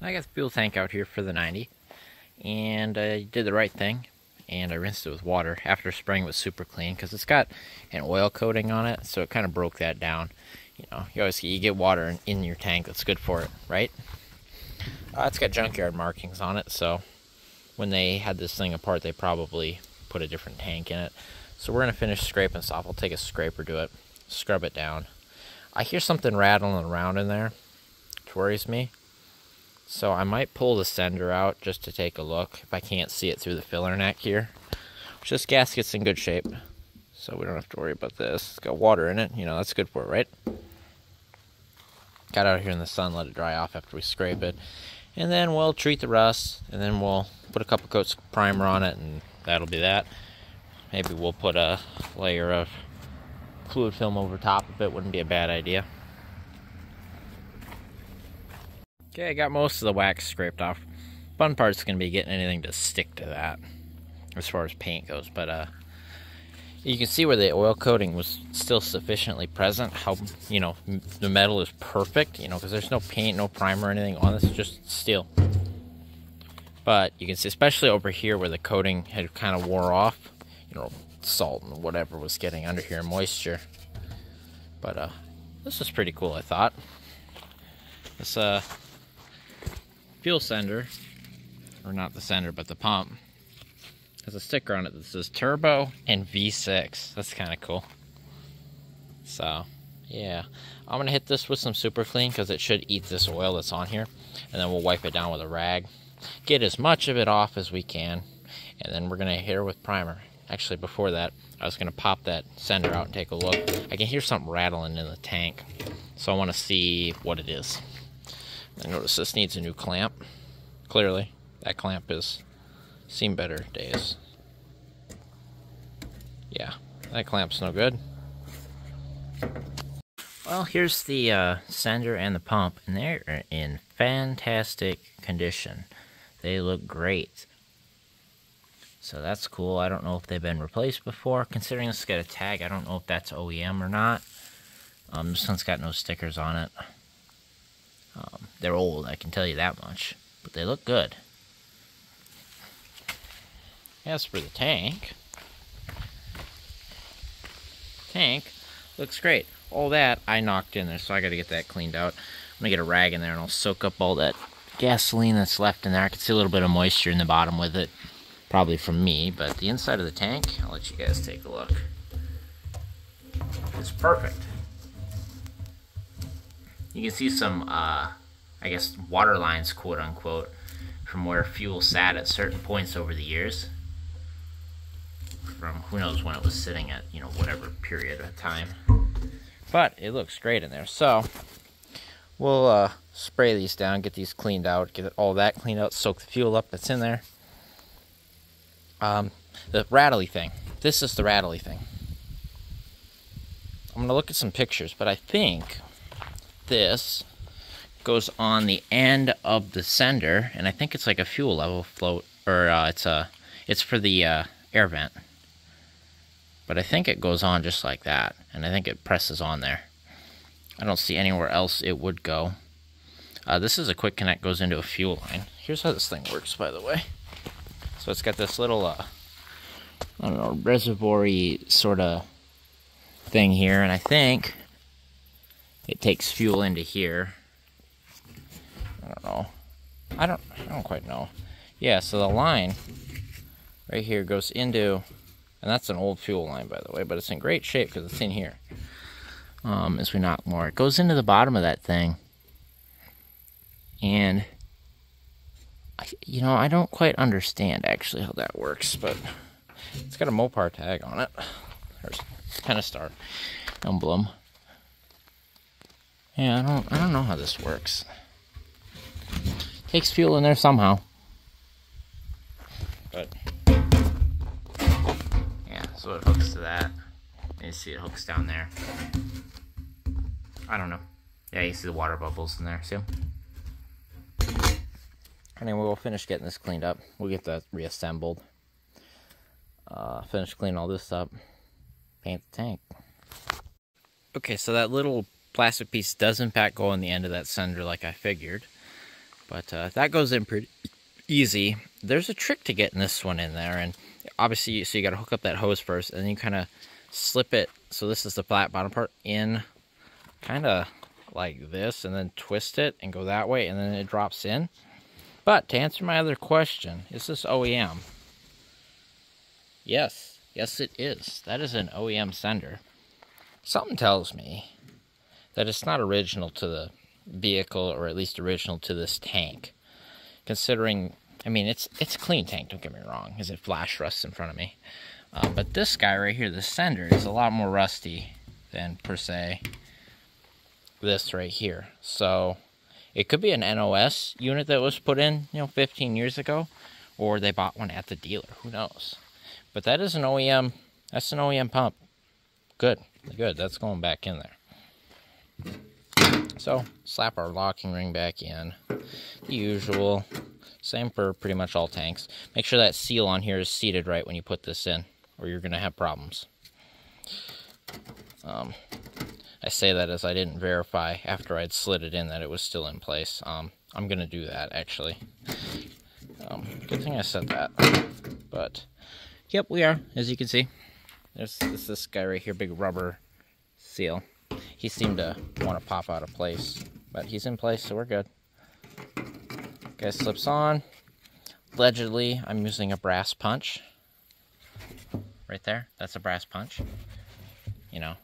I got the fuel tank out here for the 90, and I did the right thing, and I rinsed it with water after spraying it with super clean because it's got an oil coating on it, so it kind of broke that down. You know, you always you get water in, in your tank that's good for it, right? Uh, it's got junkyard markings on it, so when they had this thing apart, they probably put a different tank in it. So we're gonna finish scraping stuff. I'll take a scraper to it, scrub it down. I hear something rattling around in there, which worries me. So I might pull the sender out just to take a look if I can't see it through the filler neck here. Which this gasket's in good shape. So we don't have to worry about this. It's got water in it, you know, that's good for it, right? Got out here in the sun, let it dry off after we scrape it. And then we'll treat the rust, and then we'll put a couple coats of primer on it, and that'll be that. Maybe we'll put a layer of fluid film over top of it, wouldn't be a bad idea. Okay, I got most of the wax scraped off. Fun part's gonna be getting anything to stick to that as far as paint goes, but uh you can see where the oil coating was still sufficiently present how you know the metal is perfect you know because there's no paint no primer or anything on this just steel. But you can see especially over here where the coating had kind of wore off you know salt and whatever was getting under here moisture. But uh this is pretty cool i thought. This uh fuel sender, or not the sender, but the pump, has a sticker on it that says turbo and V6. That's kind of cool. So, yeah. I'm going to hit this with some super clean because it should eat this oil that's on here. And then we'll wipe it down with a rag. Get as much of it off as we can. And then we're going to hit her with primer. Actually, before that, I was going to pop that sender out and take a look. I can hear something rattling in the tank. So I want to see what it is. I notice this needs a new clamp. Clearly, that clamp has seen better days. Yeah, that clamp's no good. Well, here's the uh, sender and the pump, and they're in fantastic condition. They look great. So that's cool. I don't know if they've been replaced before. Considering this got a tag, I don't know if that's OEM or not. Um, this one's got no stickers on it. Um, they're old, I can tell you that much, but they look good. As for the tank, tank looks great. All that I knocked in there, so I got to get that cleaned out. I'm gonna get a rag in there and I'll soak up all that gasoline that's left in there. I can see a little bit of moisture in the bottom with it, probably from me, but the inside of the tank, I'll let you guys take a look. It's perfect. You can see some, uh, I guess, water lines, quote unquote, from where fuel sat at certain points over the years. From who knows when it was sitting at, you know, whatever period of time. But it looks great in there. So, we'll uh, spray these down, get these cleaned out, get all that cleaned out, soak the fuel up that's in there. Um, the rattly thing. This is the rattly thing. I'm going to look at some pictures, but I think this goes on the end of the sender, and I think it's like a fuel level float, or uh, it's a, it's for the uh, air vent. But I think it goes on just like that, and I think it presses on there. I don't see anywhere else it would go. Uh, this is a quick connect, goes into a fuel line. Here's how this thing works, by the way. So it's got this little, uh, I don't know, reservoir sort of thing here, and I think it takes fuel into here. I don't know. I don't I don't quite know. Yeah, so the line right here goes into and that's an old fuel line by the way, but it's in great shape because it's in here. Um, as we knock more. It goes into the bottom of that thing. And I, you know, I don't quite understand actually how that works, but it's got a Mopar tag on it. There's Pentastar emblem. Yeah, I don't I don't know how this works. Takes fuel in there somehow. But yeah, so it hooks to that. You see it hooks down there. I don't know. Yeah, you see the water bubbles in there, see? Anyway, we'll finish getting this cleaned up. We'll get that reassembled. Uh, finish cleaning all this up. Paint the tank. Okay, so that little plastic piece does in fact go on the end of that sender like I figured. But uh, that goes in pretty easy. There's a trick to getting this one in there, and obviously, so you got to hook up that hose first, and then you kind of slip it. So this is the flat bottom part in, kind of like this, and then twist it and go that way, and then it drops in. But to answer my other question, is this OEM? Yes, yes it is. That is an OEM sender. Something tells me that it's not original to the vehicle, or at least original to this tank. Considering, I mean, it's it's a clean tank. Don't get me wrong. Is it flash rust in front of me? Uh, but this guy right here, the sender, is a lot more rusty than per se this right here. So it could be an NOS unit that was put in, you know, 15 years ago, or they bought one at the dealer. Who knows? But that is an OEM. That's an OEM pump. Good, good. That's going back in there. So slap our locking ring back in. The usual. Same for pretty much all tanks. Make sure that seal on here is seated right when you put this in, or you're going to have problems. Um, I say that as I didn't verify after I'd slid it in that it was still in place. Um, I'm going to do that, actually. Um, good thing I said that. But, yep, we are, as you can see. There's this, this guy right here, big rubber seal. He seemed to want to pop out of place, but he's in place, so we're good. Guy slips on. Allegedly, I'm using a brass punch. Right there, that's a brass punch. You know,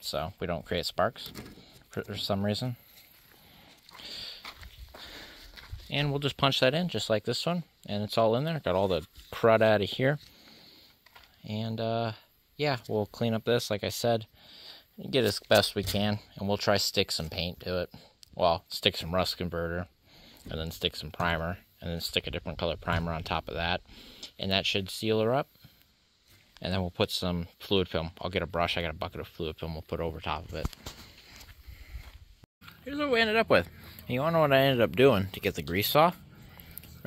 so we don't create sparks for, some reason. And we'll just punch that in just like this one. And it's all in there. Got all the crud out of here. And uh, yeah, we'll clean up this, like I said, get as best we can. And we'll try stick some paint to it. Well, stick some rust converter. And then stick some primer. And then stick a different color primer on top of that. And that should seal her up and then we'll put some fluid film. I'll get a brush, I got a bucket of fluid film, we'll put over top of it. Here's what we ended up with. And you wanna know what I ended up doing to get the grease off?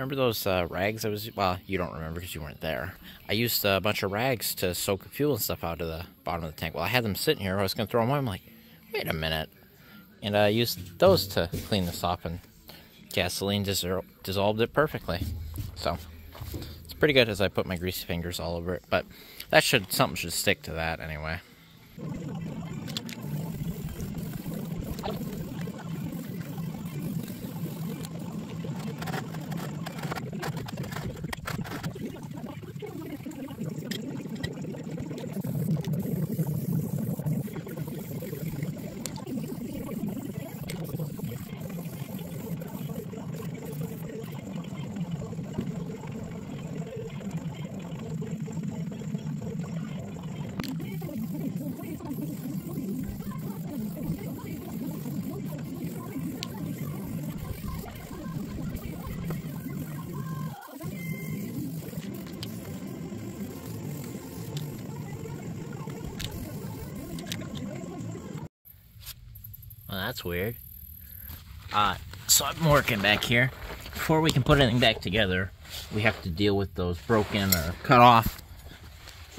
Remember those uh, rags I was, well, you don't remember because you weren't there. I used a bunch of rags to soak fuel and stuff out of the bottom of the tank. Well, I had them sitting here, I was gonna throw them away, I'm like, wait a minute. And I used those to clean this off and gasoline dissolved it perfectly. So, it's pretty good as I put my greasy fingers all over it, but that should something should stick to that anyway. Well, that's weird. Uh, back here. Before we can put anything back together, we have to deal with those broken or cut off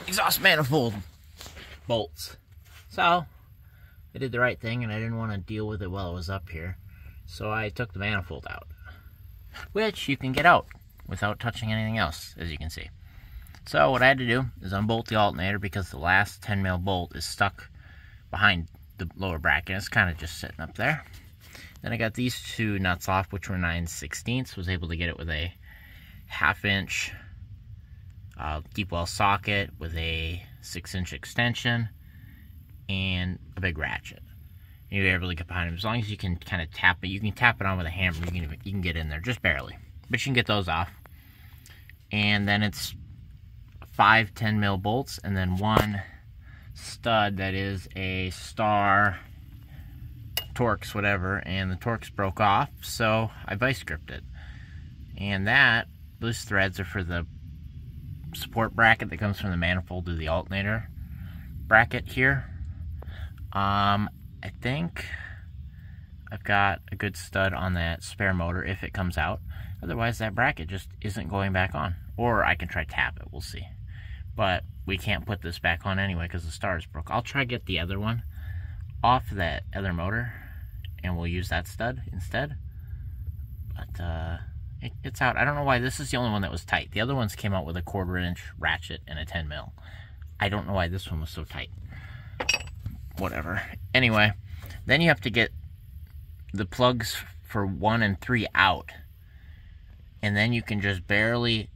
exhaust manifold bolts. So, I did the right thing and I didn't want to deal with it while it was up here. So I took the manifold out. Which you can get out without touching anything else, as you can see. So what I had to do is unbolt the alternator because the last 10 mil bolt is stuck behind the lower bracket. It's kind of just sitting up there. Then I got these two nuts off, which were 9 16ths. Was able to get it with a half inch uh, deep well socket with a 6 inch extension and a big ratchet. You're able to get behind them. As long as you can kind of tap it, you can tap it on with a hammer. You can, you can get in there, just barely. But you can get those off. And then it's five 10 mil bolts and then one stud that is a star Torx whatever and the Torx broke off so I vice gripped it and that those threads are for the support bracket that comes from the manifold to the alternator bracket here. Um, I think I've got a good stud on that spare motor if it comes out. Otherwise that bracket just isn't going back on. Or I can try tap it we'll see. But we can't put this back on anyway because the star is broke. I'll try get the other one off that other motor and we'll use that stud instead. But uh, it, it's out. I don't know why this is the only one that was tight. The other ones came out with a quarter inch ratchet and a 10 mil. I don't know why this one was so tight. Whatever. Anyway, then you have to get the plugs for one and three out. And then you can just barely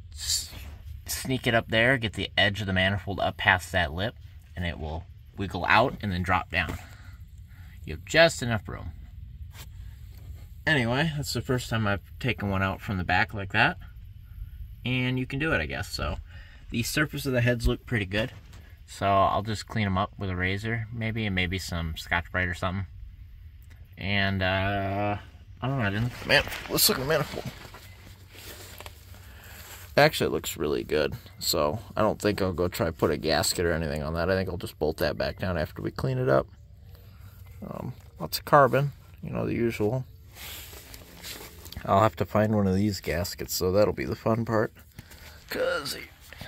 sneak it up there, get the edge of the manifold up past that lip, and it will wiggle out and then drop down. You have just enough room. Anyway, that's the first time I've taken one out from the back like that. And you can do it, I guess. So the surface of the heads look pretty good. So I'll just clean them up with a razor, maybe, and maybe some Scotch-Brite or something. And, uh, I don't know, I didn't... Man, let's look at the manifold. Actually, it looks really good. So I don't think I'll go try put a gasket or anything on that. I think I'll just bolt that back down after we clean it up. Um, lots of carbon, you know, the usual. I'll have to find one of these gaskets, so that'll be the fun part. Cause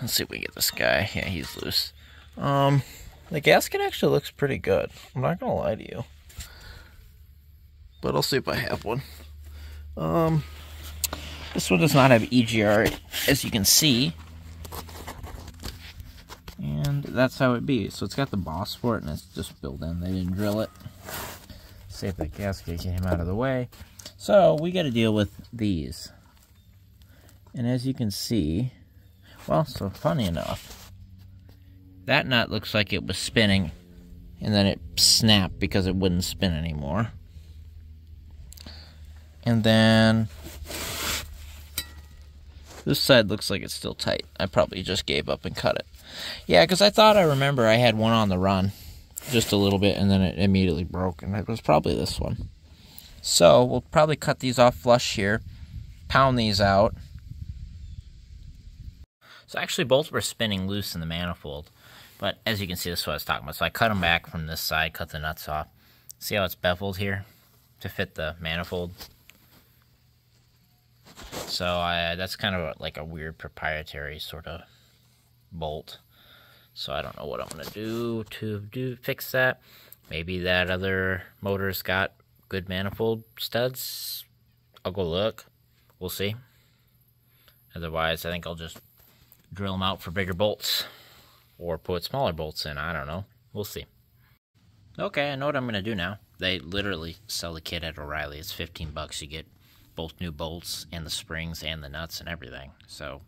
let's see if we get this guy. Yeah, he's loose. Um, the gasket actually looks pretty good. I'm not gonna lie to you, but I'll see if I have one. Um, this one does not have EGR, as you can see, and that's how it be. So it's got the boss for it, and it's just built in. They didn't drill it. If that gasket him out of the way. So we got to deal with these. And as you can see, well, so funny enough, that nut looks like it was spinning and then it snapped because it wouldn't spin anymore. And then this side looks like it's still tight. I probably just gave up and cut it. Yeah, because I thought I remember I had one on the run just a little bit and then it immediately broke and it was probably this one. So we'll probably cut these off flush here, pound these out. So actually both were spinning loose in the manifold. But as you can see, this is what I was talking about. So I cut them back from this side, cut the nuts off. See how it's beveled here to fit the manifold? So I, that's kind of like a weird proprietary sort of bolt. So I don't know what I'm going to do to do fix that. Maybe that other motor's got good manifold studs. I'll go look. We'll see. Otherwise, I think I'll just drill them out for bigger bolts. Or put smaller bolts in. I don't know. We'll see. Okay, I know what I'm going to do now. They literally sell the kit at O'Reilly. It's 15 bucks. You get both new bolts and the springs and the nuts and everything. So,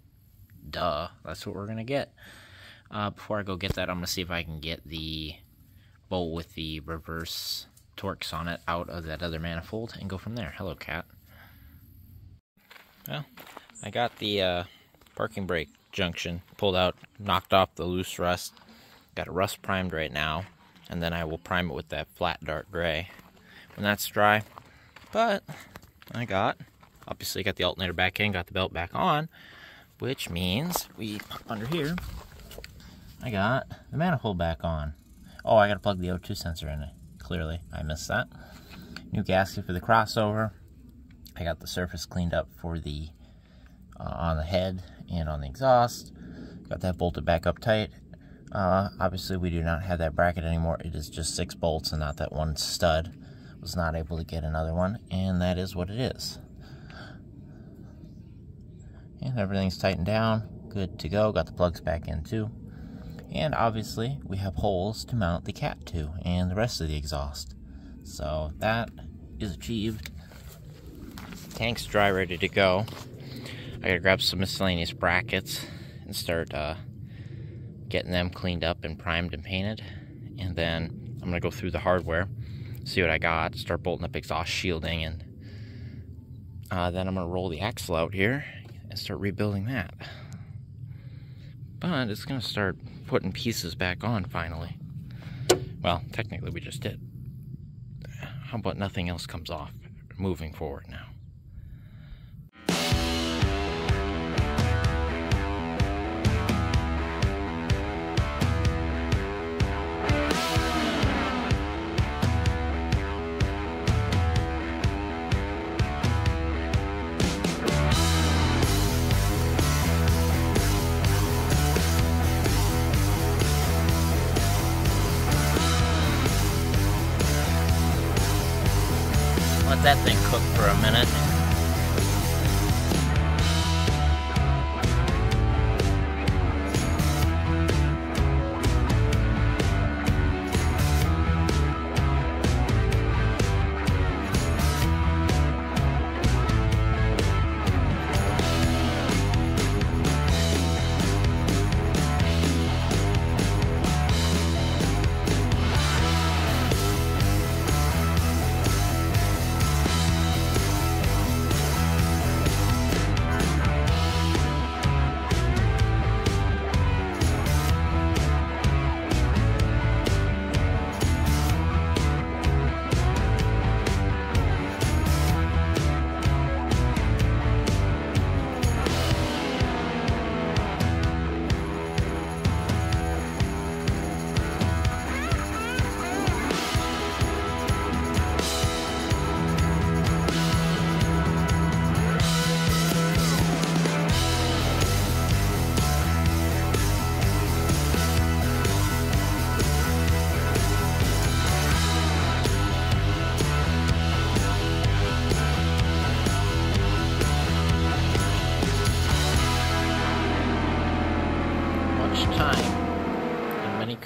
duh. That's what we're going to get. Uh, before I go get that, I'm going to see if I can get the bolt with the reverse Torx on it out of that other manifold and go from there. Hello, cat. Well, I got the uh, parking brake junction pulled out, knocked off the loose rust. Got it rust primed right now, and then I will prime it with that flat dark gray when that's dry. But I got, obviously got the alternator back in, got the belt back on, which means we, under here, I got the manifold back on. Oh, I gotta plug the O2 sensor in it clearly. I missed that. New gasket for the crossover. I got the surface cleaned up for the uh, on the head and on the exhaust. Got that bolted back up tight. Uh, obviously, we do not have that bracket anymore. It is just six bolts and not that one stud. Was not able to get another one, and that is what it is. And everything's tightened down. Good to go. Got the plugs back in too. And obviously, we have holes to mount the cat to and the rest of the exhaust. So that is achieved. Tank's dry, ready to go. I gotta grab some miscellaneous brackets and start uh, getting them cleaned up and primed and painted. And then I'm gonna go through the hardware, see what I got, start bolting up exhaust shielding, and uh, then I'm gonna roll the axle out here and start rebuilding that. But it's gonna start putting pieces back on finally. Well, technically we just did. How about nothing else comes off moving forward now?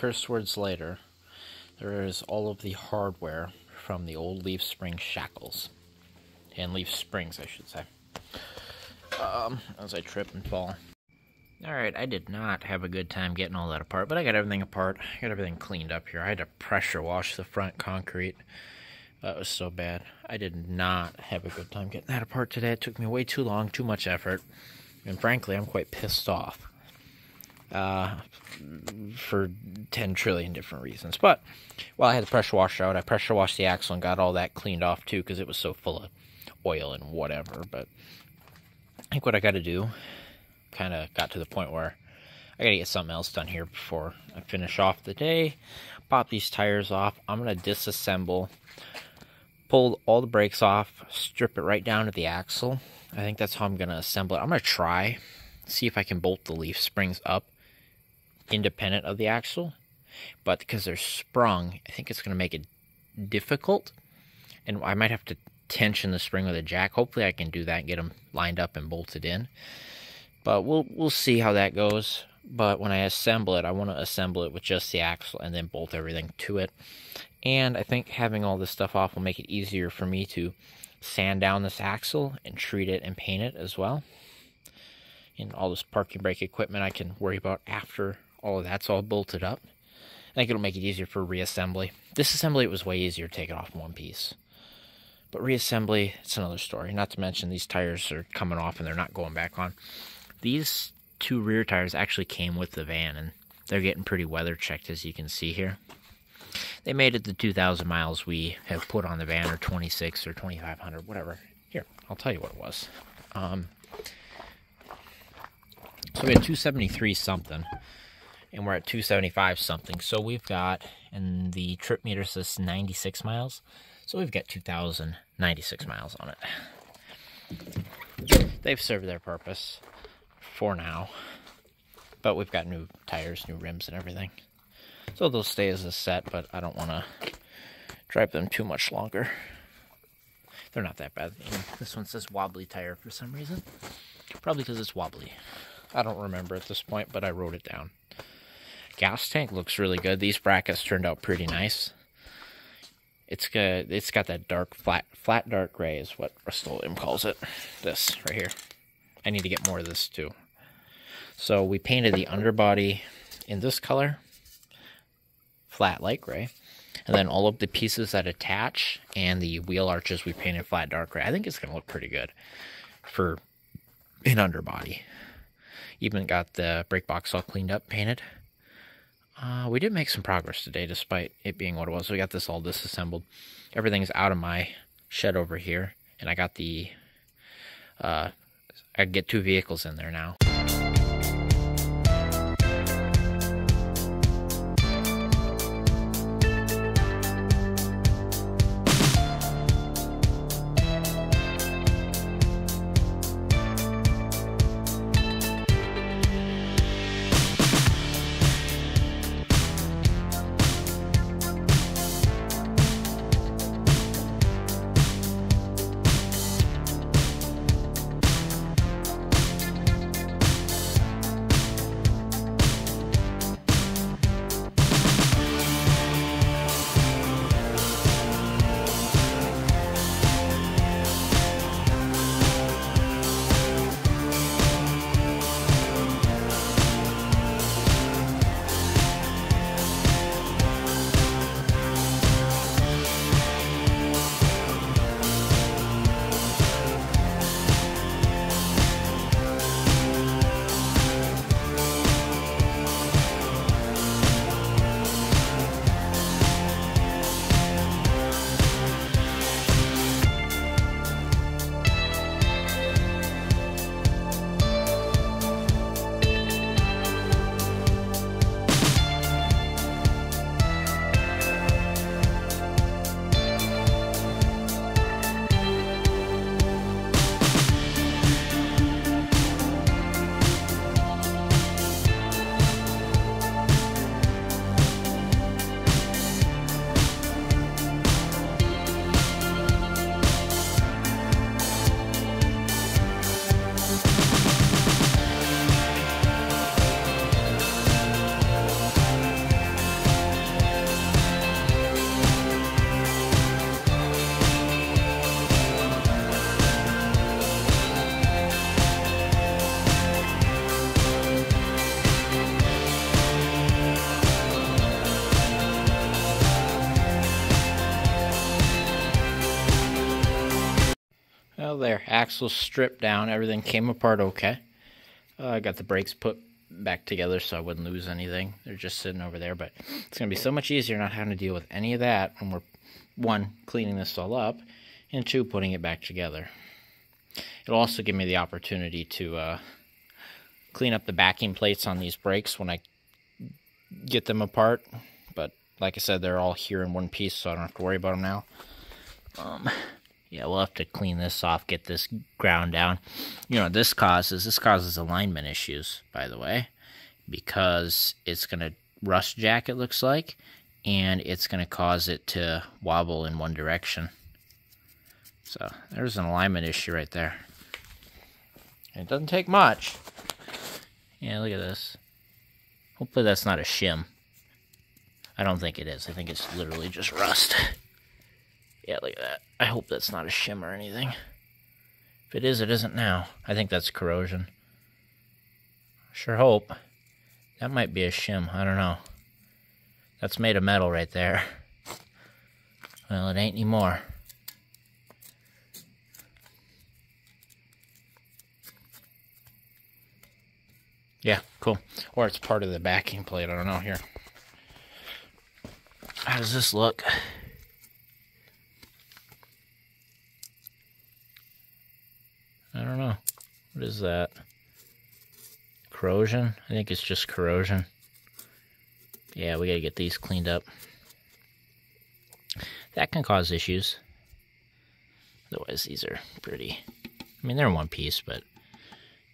Curse words later, there is all of the hardware from the old Leaf Spring shackles. And Leaf Springs, I should say. Um, as I trip and fall. Alright, I did not have a good time getting all that apart, but I got everything apart. I got everything cleaned up here. I had to pressure wash the front concrete. That was so bad. I did not have a good time getting that apart today. It took me way too long, too much effort. And frankly, I'm quite pissed off. Uh, for 10 trillion different reasons. But while I had the pressure washer out, I pressure washed the axle and got all that cleaned off too because it was so full of oil and whatever. But I think what I got to do kind of got to the point where I got to get something else done here before I finish off the day. Pop these tires off. I'm going to disassemble pull all the brakes off, strip it right down to the axle. I think that's how I'm going to assemble it. I'm going to try, see if I can bolt the leaf springs up independent of the axle. But because they're sprung, I think it's going to make it difficult. And I might have to tension the spring with a jack. Hopefully I can do that and get them lined up and bolted in. But we'll we'll see how that goes. But when I assemble it, I want to assemble it with just the axle and then bolt everything to it. And I think having all this stuff off will make it easier for me to sand down this axle and treat it and paint it as well. And all this parking brake equipment I can worry about after all of that's all bolted up. I think it'll make it easier for reassembly. Disassembly, it was way easier to take it off in one piece. But reassembly, it's another story. Not to mention these tires are coming off and they're not going back on. These two rear tires actually came with the van and they're getting pretty weather checked as you can see here they made it the 2,000 miles we have put on the van, or 26 or 2,500, whatever. Here, I'll tell you what it was. Um, so we had 273 something, and we're at 275 something. So we've got, and the trip meter says 96 miles. So we've got 2,096 miles on it. They've served their purpose for now. But we've got new tires, new rims, and everything. So they'll stay as a set, but I don't want to drive them too much longer. They're not that bad. This one says wobbly tire for some reason. Probably because it's wobbly. I don't remember at this point, but I wrote it down. Gas tank looks really good. These brackets turned out pretty nice. It's good. It's got that dark, flat, flat dark gray is what Rust-Oleum calls it. This right here. I need to get more of this too. So we painted the underbody in this color flat light gray. And then all of the pieces that attach and the wheel arches we painted flat dark gray. I think it's going to look pretty good for an underbody. Even got the brake box all cleaned up, painted. Uh, we did make some progress today despite it being what it was. We got this all disassembled. Everything's out of my shed over here. And I got the... Uh, I get two vehicles in there now. Axle stripped down. Everything came apart okay. Uh, I got the brakes put back together so I wouldn't lose anything. They're just sitting over there, but it's going to be so much easier not having to deal with any of that when we're, one, cleaning this all up, and two, putting it back together. It'll also give me the opportunity to uh, clean up the backing plates on these brakes when I get them apart. But like I said, they're all here in one piece, so I don't have to worry about them now. Um, yeah, we'll have to clean this off, get this ground down. You know, this causes this causes alignment issues, by the way, because it's going to rust jack. It looks like, and it's going to cause it to wobble in one direction. So there's an alignment issue right there. It doesn't take much. Yeah, look at this. Hopefully that's not a shim. I don't think it is. I think it's literally just rust. yeah, look at that. I hope that's not a shim or anything. If it is, it isn't now. I think that's corrosion. Sure hope. That might be a shim. I don't know. That's made of metal right there. Well, it ain't anymore. Yeah, cool. Or it's part of the backing plate. I don't know here. How does this look? I don't know. What is that? Corrosion? I think it's just corrosion. Yeah, we gotta get these cleaned up. That can cause issues. Otherwise, these are pretty. I mean, they're in one piece, but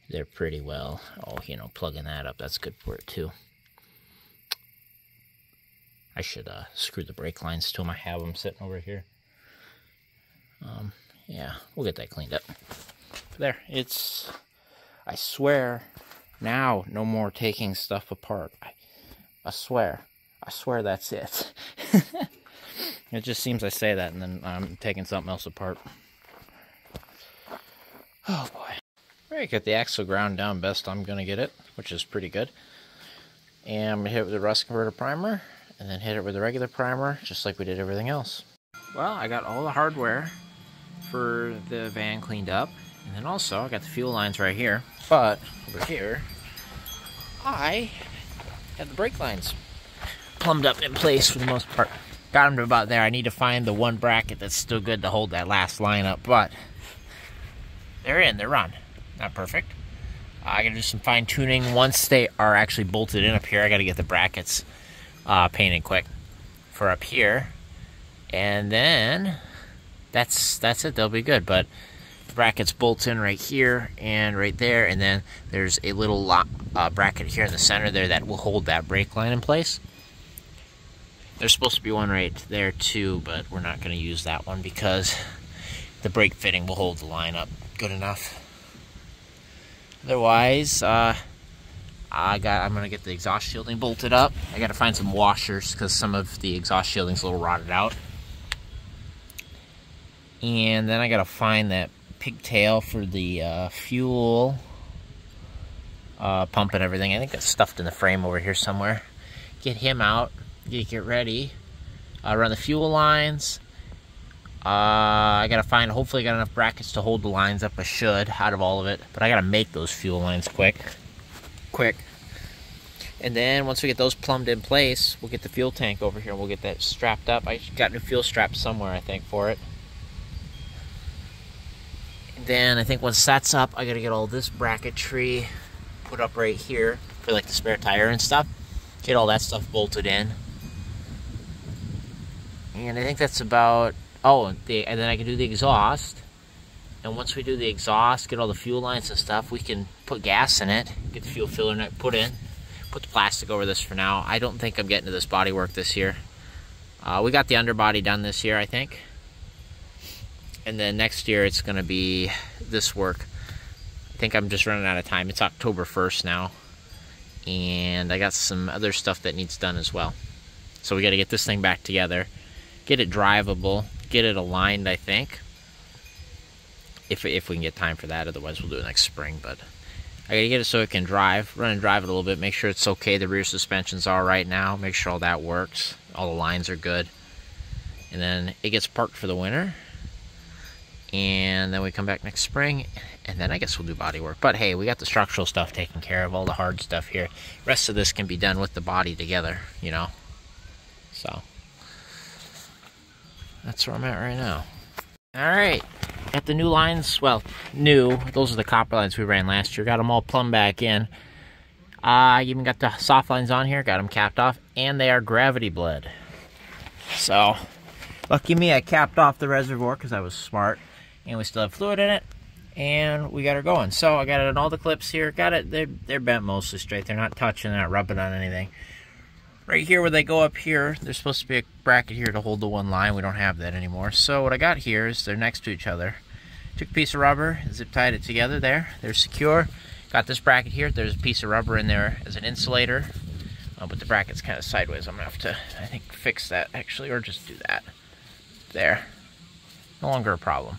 they're pretty well. Oh, you know, plugging that up, that's good for it too. I should uh, screw the brake lines to them. I have them sitting over here. Um, yeah, we'll get that cleaned up. There, it's, I swear, now no more taking stuff apart. I, I swear. I swear that's it. it just seems I say that and then I'm taking something else apart. Oh boy. Alright, got the axle ground down best I'm to get it, which is pretty good. And I'm to hit it with the rust converter primer, and then hit it with the regular primer, just like we did everything else. Well, I got all the hardware for the van cleaned up, and then also I got the fuel lines right here. But over here, I have the brake lines plumbed up in place for the most part. Got them to about there. I need to find the one bracket that's still good to hold that last line up, but they're in, they're on. not perfect. I gotta do some fine tuning. Once they are actually bolted in up here, I gotta get the brackets uh, painted quick for up here, and then that's that's it. They'll be good. But brackets bolt in right here and right there, and then there's a little lock, uh, bracket here in the center there that will hold that brake line in place. There's supposed to be one right there too, but we're not going to use that one because the brake fitting will hold the line up good enough. Otherwise, uh, I got. I'm gonna get the exhaust shielding bolted up. I got to find some washers because some of the exhaust shielding's a little rotted out. And then I got to find that pigtail for the uh, fuel uh, pump and everything. I think that's stuffed in the frame over here somewhere. Get him out. Get ready. Uh, run the fuel lines. Uh, I gotta find, hopefully I got enough brackets to hold the lines up. I should, out of all of it. But I gotta make those fuel lines quick. Quick. And then once we get those plumbed in place, we'll get the fuel tank over here and we'll get that strapped up. I got new fuel straps somewhere, I think, for it. Then I think once that's up, I gotta get all this bracketry put up right here for like the spare tire and stuff. Get all that stuff bolted in. And I think that's about Oh, the, and then I can do the exhaust. And once we do the exhaust, get all the fuel lines and stuff, we can put gas in it, get the fuel filler in it, put in, put the plastic over this for now. I don't think I'm getting to this body work this year. Uh, we got the underbody done this year, I think. And then next year it's going to be this work. I think I'm just running out of time. It's October 1st now. And I got some other stuff that needs done as well. So we got to get this thing back together, get it drivable, get it aligned, I think. If, if we can get time for that, otherwise we'll do it next spring. But I gotta get it so it can drive, run and drive it a little bit, make sure it's okay. The rear suspension's all right now. Make sure all that works. All the lines are good. And then it gets parked for the winter. And then we come back next spring and then I guess we'll do body work. But hey, we got the structural stuff taken care of, all the hard stuff here. Rest of this can be done with the body together, you know. So that's where I'm at right now. All right, got the new lines, well, new, those are the copper lines we ran last year. Got them all plumbed back in. I even got the soft lines on here, got them capped off, and they are gravity bled. So, lucky me, I capped off the reservoir because I was smart and we still have fluid in it and we got her going. So i got it on all the clips here. Got it. They're they're bent mostly straight. They're not touching they're not rubbing on anything. Right here where they go up here there's supposed to be a bracket here to hold the one line. We don't have that anymore. So what i got here is they're next to each other. Took a piece of rubber zip tied it together there. They're secure. Got this bracket here. There's a piece of rubber in there as an insulator. Uh, but the bracket's kind of sideways. I'm gonna have to i think fix that actually or just do that. There. No longer a problem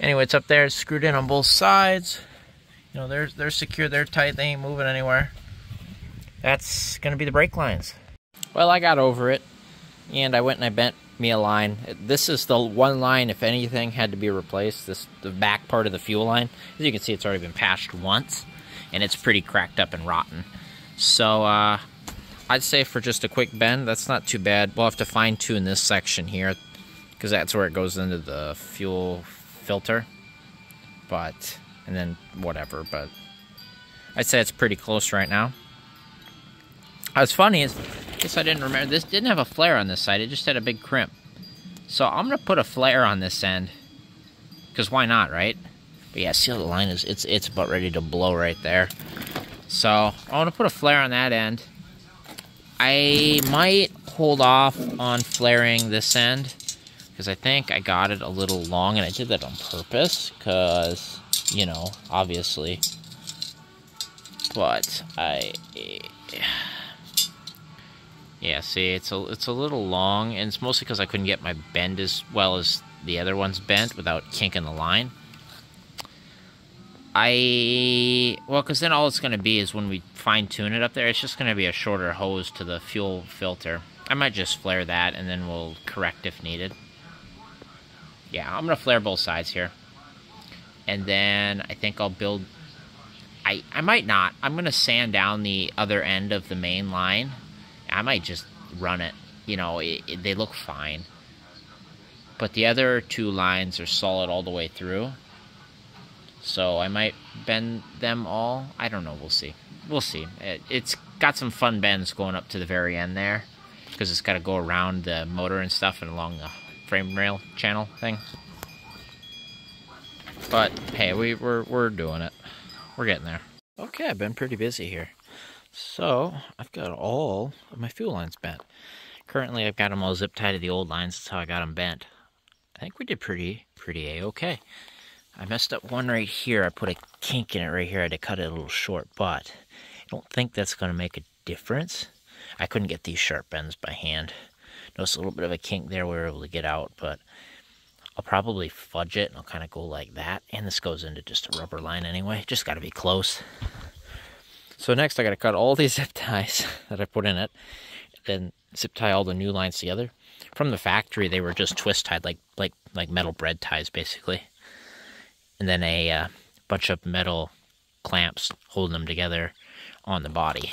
Anyway, it's up there, it's screwed in on both sides. You know, they're, they're secure, they're tight, they ain't moving anywhere. That's gonna be the brake lines. Well, I got over it, and I went and I bent me a line. This is the one line, if anything, had to be replaced. This the back part of the fuel line. As you can see, it's already been patched once, and it's pretty cracked up and rotten. So, uh, I'd say for just a quick bend, that's not too bad. We'll have to fine tune this section here, because that's where it goes into the fuel filter. But, and then whatever, but I'd say it's pretty close right now. What's funny is, I guess I didn't remember, this didn't have a flare on this side, it just had a big crimp. So I'm going to put a flare on this end, because why not, right? But yeah, see how the line is, it's, it's about ready to blow right there. So I want to put a flare on that end. I might hold off on flaring this end because I think I got it a little long and I did that on purpose because, you know, obviously. But I, yeah, see, it's a, it's a little long and it's mostly because I couldn't get my bend as well as the other ones bent without kinking the line. I, well, because then all it's going to be is when we fine tune it up there, it's just going to be a shorter hose to the fuel filter. I might just flare that and then we'll correct if needed yeah, I'm going to flare both sides here. And then I think I'll build... I, I might not. I'm going to sand down the other end of the main line. I might just run it. You know, it, it, they look fine. But the other two lines are solid all the way through. So I might bend them all. I don't know. We'll see. We'll see. It, it's got some fun bends going up to the very end there. Because it's got to go around the motor and stuff and along the frame rail channel thing. But hey, we, we're, we're doing it. We're getting there. Okay, I've been pretty busy here. So, I've got all of my fuel lines bent. Currently, I've got them all zip tied to the old lines. That's how I got them bent. I think we did pretty, pretty a-okay. I messed up one right here. I put a kink in it right here. I had to cut it a little short, but I don't think that's going to make a difference. I couldn't get these sharp bends by hand. Notice a little bit of a kink there we were able to get out, but I'll probably fudge it and I'll kind of go like that. And this goes into just a rubber line anyway. Just got to be close. So next I got to cut all these zip ties that I put in it. Then zip tie all the new lines together. From the factory, they were just twist tied like like like metal bread ties basically. And then a uh, bunch of metal clamps holding them together on the body.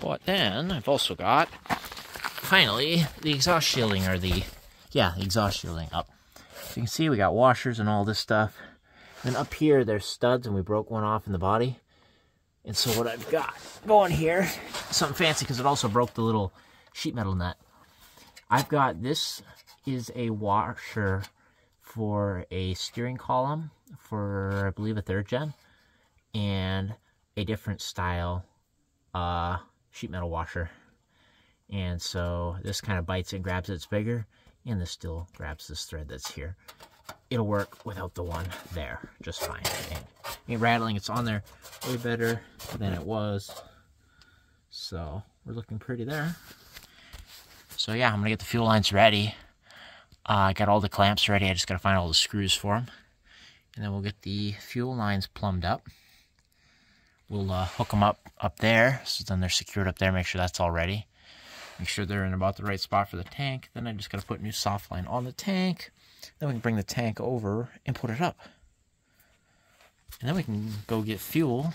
But then I've also got finally, the exhaust shielding or the, yeah, exhaust shielding up. So you can see we got washers and all this stuff. And up here, there's studs, and we broke one off in the body. And so what I've got going here, something fancy, because it also broke the little sheet metal nut. I've got, this is a washer for a steering column for, I believe, a third gen. And a different style uh, sheet metal washer and so this kind of bites and grabs it's bigger, and this still grabs this thread that's here. It'll work without the one there, just fine. And rattling, it's on there way better than it was. So we're looking pretty there. So yeah, I'm gonna get the fuel lines ready. Uh, I got all the clamps ready, I just gotta find all the screws for them. And then we'll get the fuel lines plumbed up. We'll uh, hook them up up there, so then they're secured up there, make sure that's all ready. Make sure they're in about the right spot for the tank. Then I just got to put new soft line on the tank. Then we can bring the tank over and put it up. And then we can go get fuel.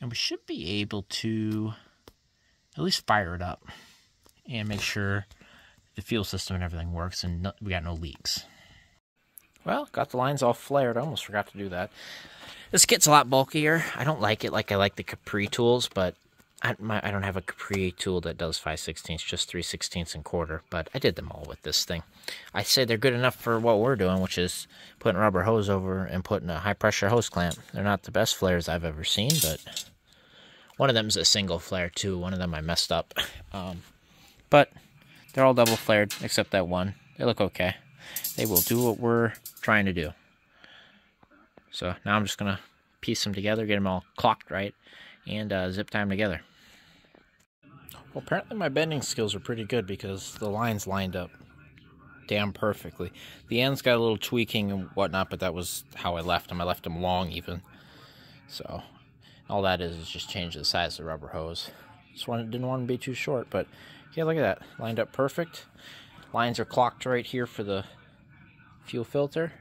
And we should be able to at least fire it up and make sure the fuel system and everything works and no, we got no leaks. Well, got the lines all flared. I almost forgot to do that. This gets a lot bulkier. I don't like it like I like the Capri tools, but I, my, I don't have a Capri tool that does 5 16ths, just 3 16ths and quarter, but I did them all with this thing. I say they're good enough for what we're doing, which is putting rubber hose over and putting a high pressure hose clamp. They're not the best flares I've ever seen, but one of them is a single flare too. One of them I messed up. Um, but they're all double flared except that one. They look okay. They will do what we're trying to do. So now I'm just going to piece them together, get them all clocked right, and uh, zip them together. Well, apparently my bending skills are pretty good because the lines lined up damn perfectly. The ends got a little tweaking and whatnot, but that was how I left them. I left them long even. So all that is is just change the size of the rubber hose. Just wanted, didn't want to be too short, but yeah, look at that. Lined up perfect. Lines are clocked right here for the fuel filter.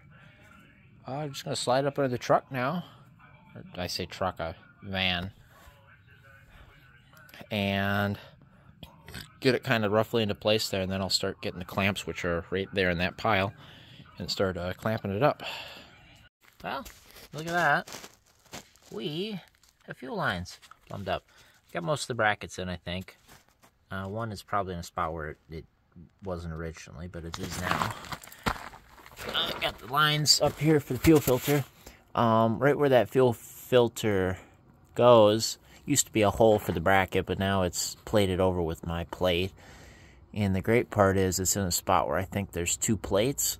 Uh, I'm just going to slide up under the truck now. Or I say truck, a van. And get it kind of roughly into place there, and then I'll start getting the clamps, which are right there in that pile, and start uh, clamping it up. Well, look at that. We have fuel lines plumbed up. Got most of the brackets in, I think. Uh, one is probably in a spot where it, it wasn't originally, but it is now. Uh, got the lines up here for the fuel filter. Um, right where that fuel filter goes used to be a hole for the bracket, but now it's plated over with my plate. And the great part is it's in a spot where I think there's two plates.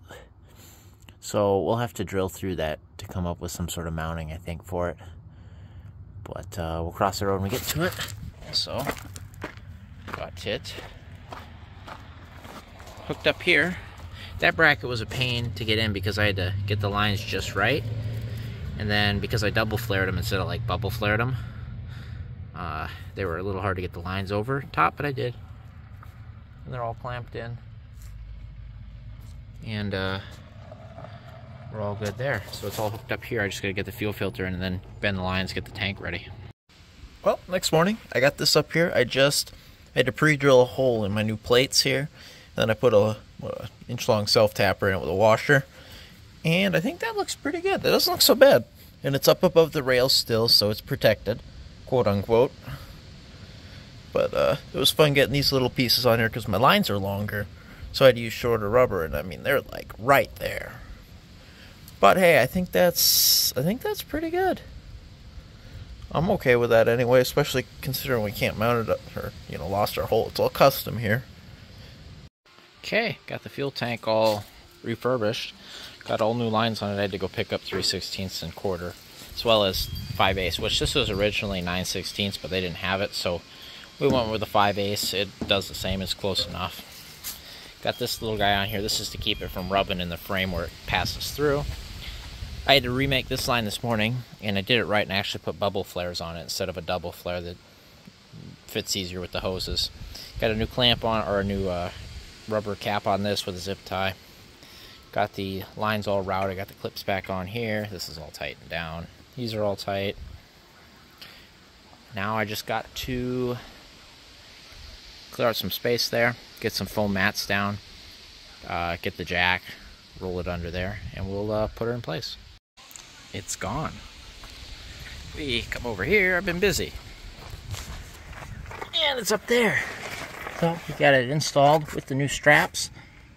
So we'll have to drill through that to come up with some sort of mounting, I think, for it. But uh, we'll cross the road when we get to it. So, got it hooked up here. That bracket was a pain to get in because I had to get the lines just right. And then because I double flared them instead of like bubble flared them, uh, they were a little hard to get the lines over top, but I did. And they're all clamped in. And uh, we're all good there. So it's all hooked up here. I just gotta get the fuel filter in and then bend the lines, get the tank ready. Well, next morning, I got this up here. I just had to pre-drill a hole in my new plates here. Then I put a, a inch long self tapper in it with a washer. And I think that looks pretty good. That doesn't look so bad. And it's up above the rails still, so it's protected, quote unquote. But uh, it was fun getting these little pieces on here because my lines are longer. So I had to use shorter rubber, and I mean they're like right there. But hey, I think that's I think that's pretty good. I'm okay with that anyway, especially considering we can't mount it up or you know lost our hole. It's all custom here. Okay, got the fuel tank all refurbished. Got all new lines on it. I had to go pick up 3 16ths and quarter, as well as 5 ace, which this was originally 9 16ths, but they didn't have it, so we went with the 5 ace. It does the same, it's close enough. Got this little guy on here. This is to keep it from rubbing in the frame where it passes through. I had to remake this line this morning, and I did it right and actually put bubble flares on it instead of a double flare that fits easier with the hoses. Got a new clamp on, or a new uh, rubber cap on this with a zip tie. Got the lines all routed, got the clips back on here. This is all tightened down. These are all tight. Now I just got to clear out some space there, get some foam mats down, uh, get the jack, roll it under there, and we'll uh, put her in place. It's gone. We come over here, I've been busy. And it's up there. So we got it installed with the new straps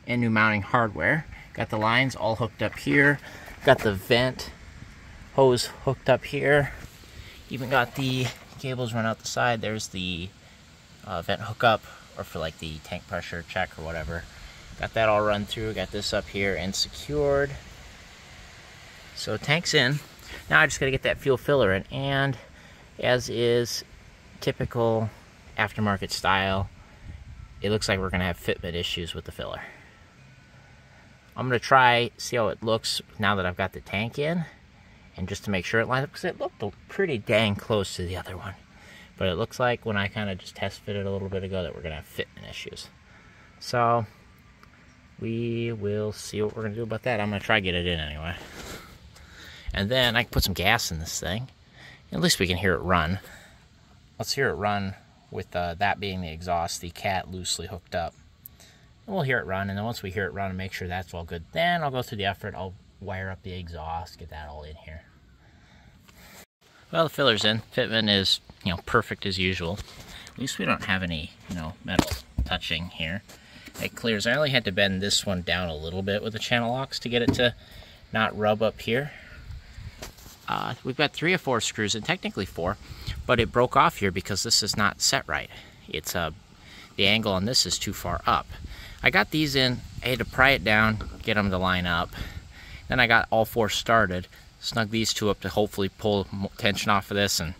and new mounting hardware. Got the lines all hooked up here. Got the vent hose hooked up here. Even got the cables run out the side. There's the uh, vent hookup or for like the tank pressure check or whatever. Got that all run through. Got this up here and secured. So tank's in. Now I just got to get that fuel filler in. And as is typical aftermarket style, it looks like we're going to have fitment issues with the filler. I'm going to try, see how it looks now that I've got the tank in, and just to make sure it lines up, because it looked pretty dang close to the other one. But it looks like when I kind of just test fitted a little bit ago that we're going to have fitment issues. So, we will see what we're going to do about that. I'm going to try to get it in anyway. And then I can put some gas in this thing. At least we can hear it run. Let's hear it run with uh, that being the exhaust, the cat loosely hooked up. And we'll hear it run, and then once we hear it run and make sure that's all good, then I'll go through the effort. I'll wire up the exhaust, get that all in here. Well, the filler's in. Fitment is, you know, perfect as usual. At least we don't have any, you know, metal touching here. It clears. I only had to bend this one down a little bit with the channel locks to get it to not rub up here. Uh, we've got three or four screws, and technically four, but it broke off here because this is not set right. It's uh, the angle on this is too far up. I got these in, I had to pry it down, get them to line up. Then I got all four started, snug these two up to hopefully pull tension off of this, and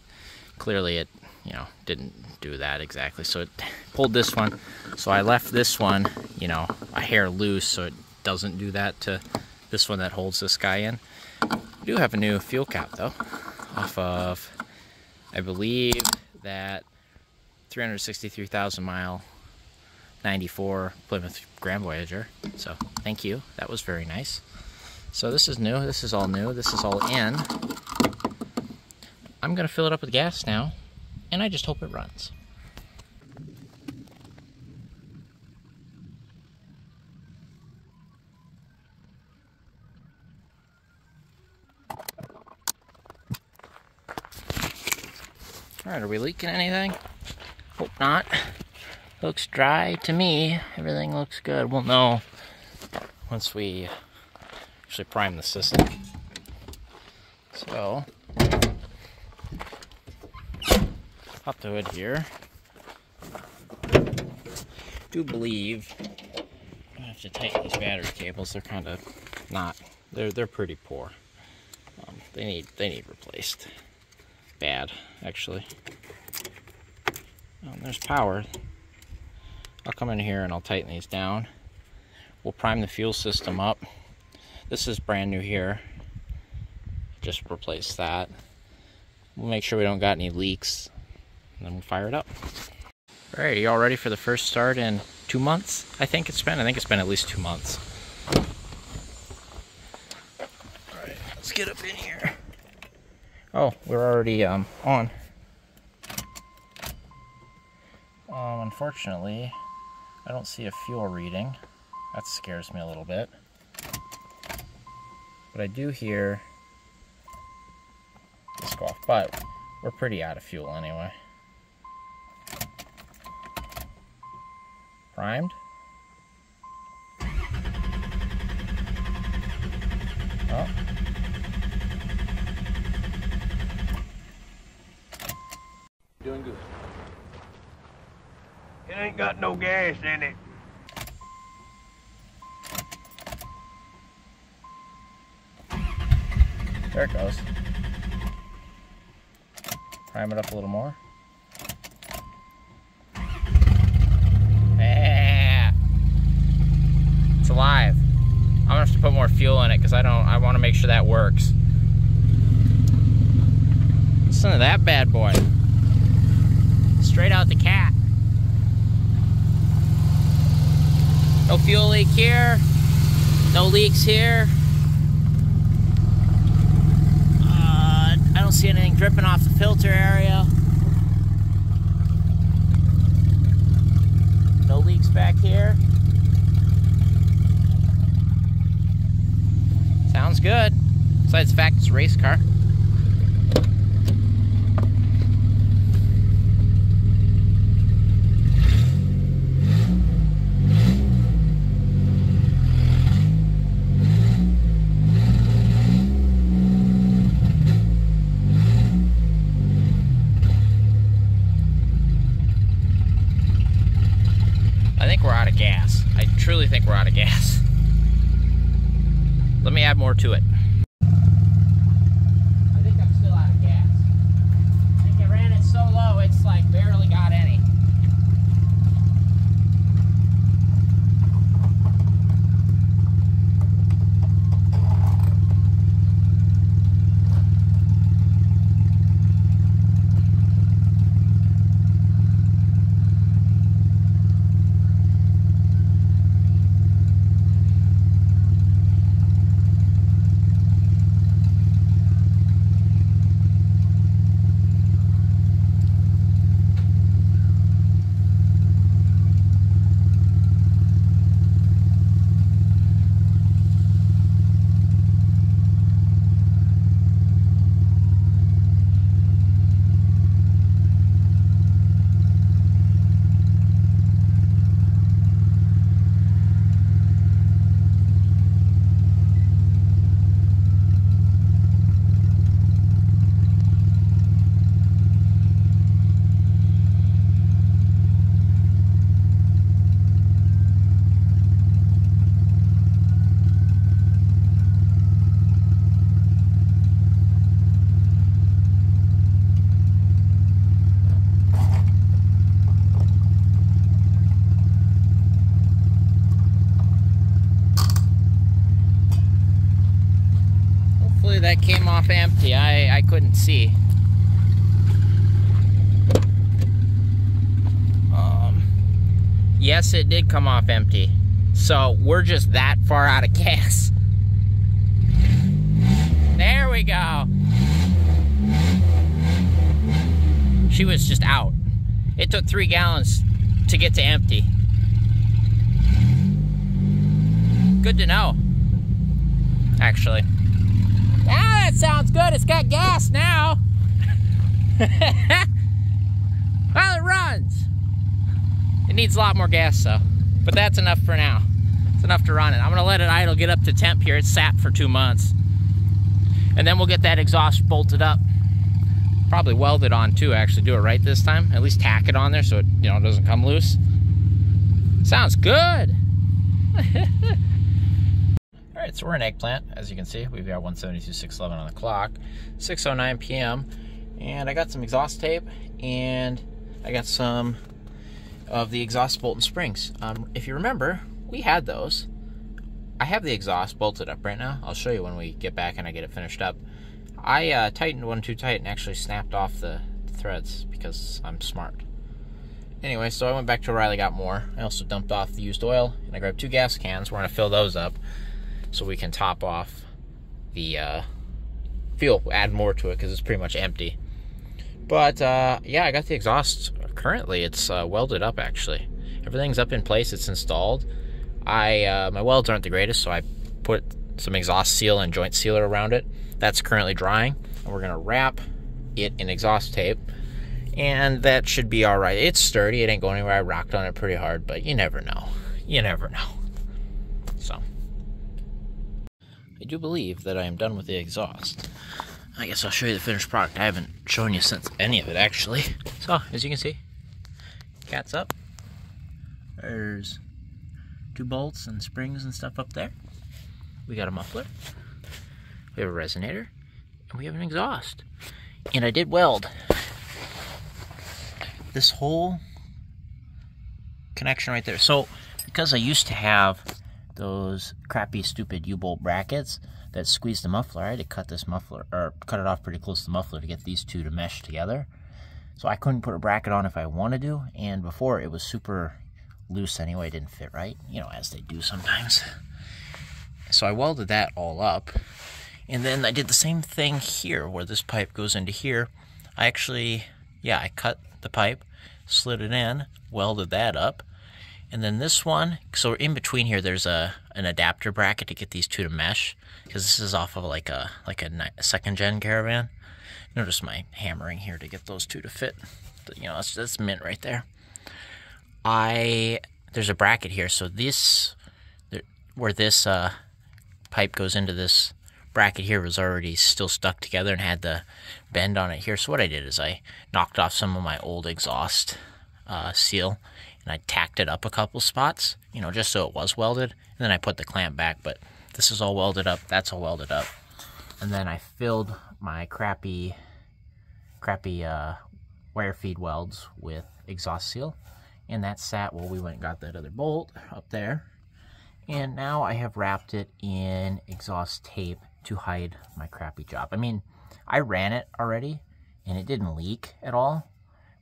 clearly it, you know, didn't do that exactly. So it pulled this one. So I left this one, you know, a hair loose so it doesn't do that to this one that holds this guy in. We do have a new fuel cap though, off of, I believe that 363,000 mile 94 Plymouth Grand Voyager. So thank you, that was very nice. So this is new, this is all new, this is all in. I'm gonna fill it up with gas now, and I just hope it runs. Alright, are we leaking anything? Hope not. Looks dry to me. Everything looks good. We'll know once we actually prime the system. So, pop the hood here. do believe I have to tighten these battery cables. They're kind of not. They're they're pretty poor. Um, they need they need replaced bad, actually. Um, there's power. I'll come in here and I'll tighten these down. We'll prime the fuel system up. This is brand new here. Just replace that. We'll make sure we don't got any leaks. And then we'll fire it up. Alright, are you all ready for the first start in two months? I think it's been. I think it's been at least two months. Alright, let's get up in here. Oh, we're already um, on. Um, unfortunately, I don't see a fuel reading. That scares me a little bit. But I do hear this go off. But we're pretty out of fuel anyway. Primed. Oh. Doing good. It ain't got no gas in it. There it goes. Prime it up a little more. Yeah. It's alive. I'm gonna have to put more fuel in it because I don't. I want to make sure that works. Listen to that bad boy. Straight out the cat. No fuel leak here. No leaks here. Uh, I don't see anything dripping off the filter area. No leaks back here. Sounds good. Besides the fact it's a race car. I think we're out of gas. I truly think we're out of gas. Let me add more to it. I think I'm still out of gas. I think I ran it so low, it's like barely got any. hopefully that came off empty. I, I couldn't see. Um, yes, it did come off empty. So we're just that far out of gas. There we go. She was just out. It took three gallons to get to empty. Good to know, actually. That sounds good. It's got gas now. well, it runs. It needs a lot more gas, though. But that's enough for now. It's enough to run it. I'm gonna let it idle, get up to temp here. It's sat for two months. And then we'll get that exhaust bolted up. Probably weld it on too, actually. Do it right this time. At least tack it on there so it you know doesn't come loose. Sounds good. Right, so we're in eggplant. As you can see, we've got 172.611 on the clock. 6.09 p.m. And I got some exhaust tape and I got some of the exhaust bolt and springs. Um, if you remember, we had those. I have the exhaust bolted up right now. I'll show you when we get back and I get it finished up. I uh, tightened one too tight and actually snapped off the, the threads because I'm smart. Anyway, so I went back to O'Reilly, got more. I also dumped off the used oil, and I grabbed two gas cans. We're going to fill those up so we can top off the uh, fuel, add more to it because it's pretty much empty. But uh, yeah, I got the exhaust. Currently, it's uh, welded up actually. Everything's up in place. It's installed. I uh, my welds aren't the greatest, so I put some exhaust seal and joint sealer around it. That's currently drying, and we're gonna wrap it in exhaust tape, and that should be all right. It's sturdy. It ain't going anywhere. I rocked on it pretty hard, but you never know. You never know. So. I do believe that I am done with the exhaust. I guess I'll show you the finished product. I haven't shown you since any of it actually. So, as you can see, cat's up. There's two bolts and springs and stuff up there. We got a muffler. We have a resonator. And we have an exhaust. And I did weld this whole connection right there. So, because I used to have those crappy, stupid U-bolt brackets that squeeze the muffler. I had to cut this muffler, or cut it off pretty close to the muffler to get these two to mesh together. So I couldn't put a bracket on if I wanted to, and before it was super loose anyway, didn't fit right, you know, as they do sometimes. So I welded that all up, and then I did the same thing here, where this pipe goes into here. I actually, yeah, I cut the pipe, slid it in, welded that up, and then this one, so in between here, there's a an adapter bracket to get these two to mesh, because this is off of like a like a, a second gen caravan. Notice my hammering here to get those two to fit. You know, that's, that's mint right there. I there's a bracket here, so this where this uh, pipe goes into this bracket here was already still stuck together and had the bend on it here. So what I did is I knocked off some of my old exhaust uh, seal and I tacked it up a couple spots, you know, just so it was welded. And then I put the clamp back, but this is all welded up. That's all welded up. And then I filled my crappy, crappy uh, wire feed welds with exhaust seal. And that sat while we went and got that other bolt up there. And now I have wrapped it in exhaust tape to hide my crappy job. I mean, I ran it already and it didn't leak at all.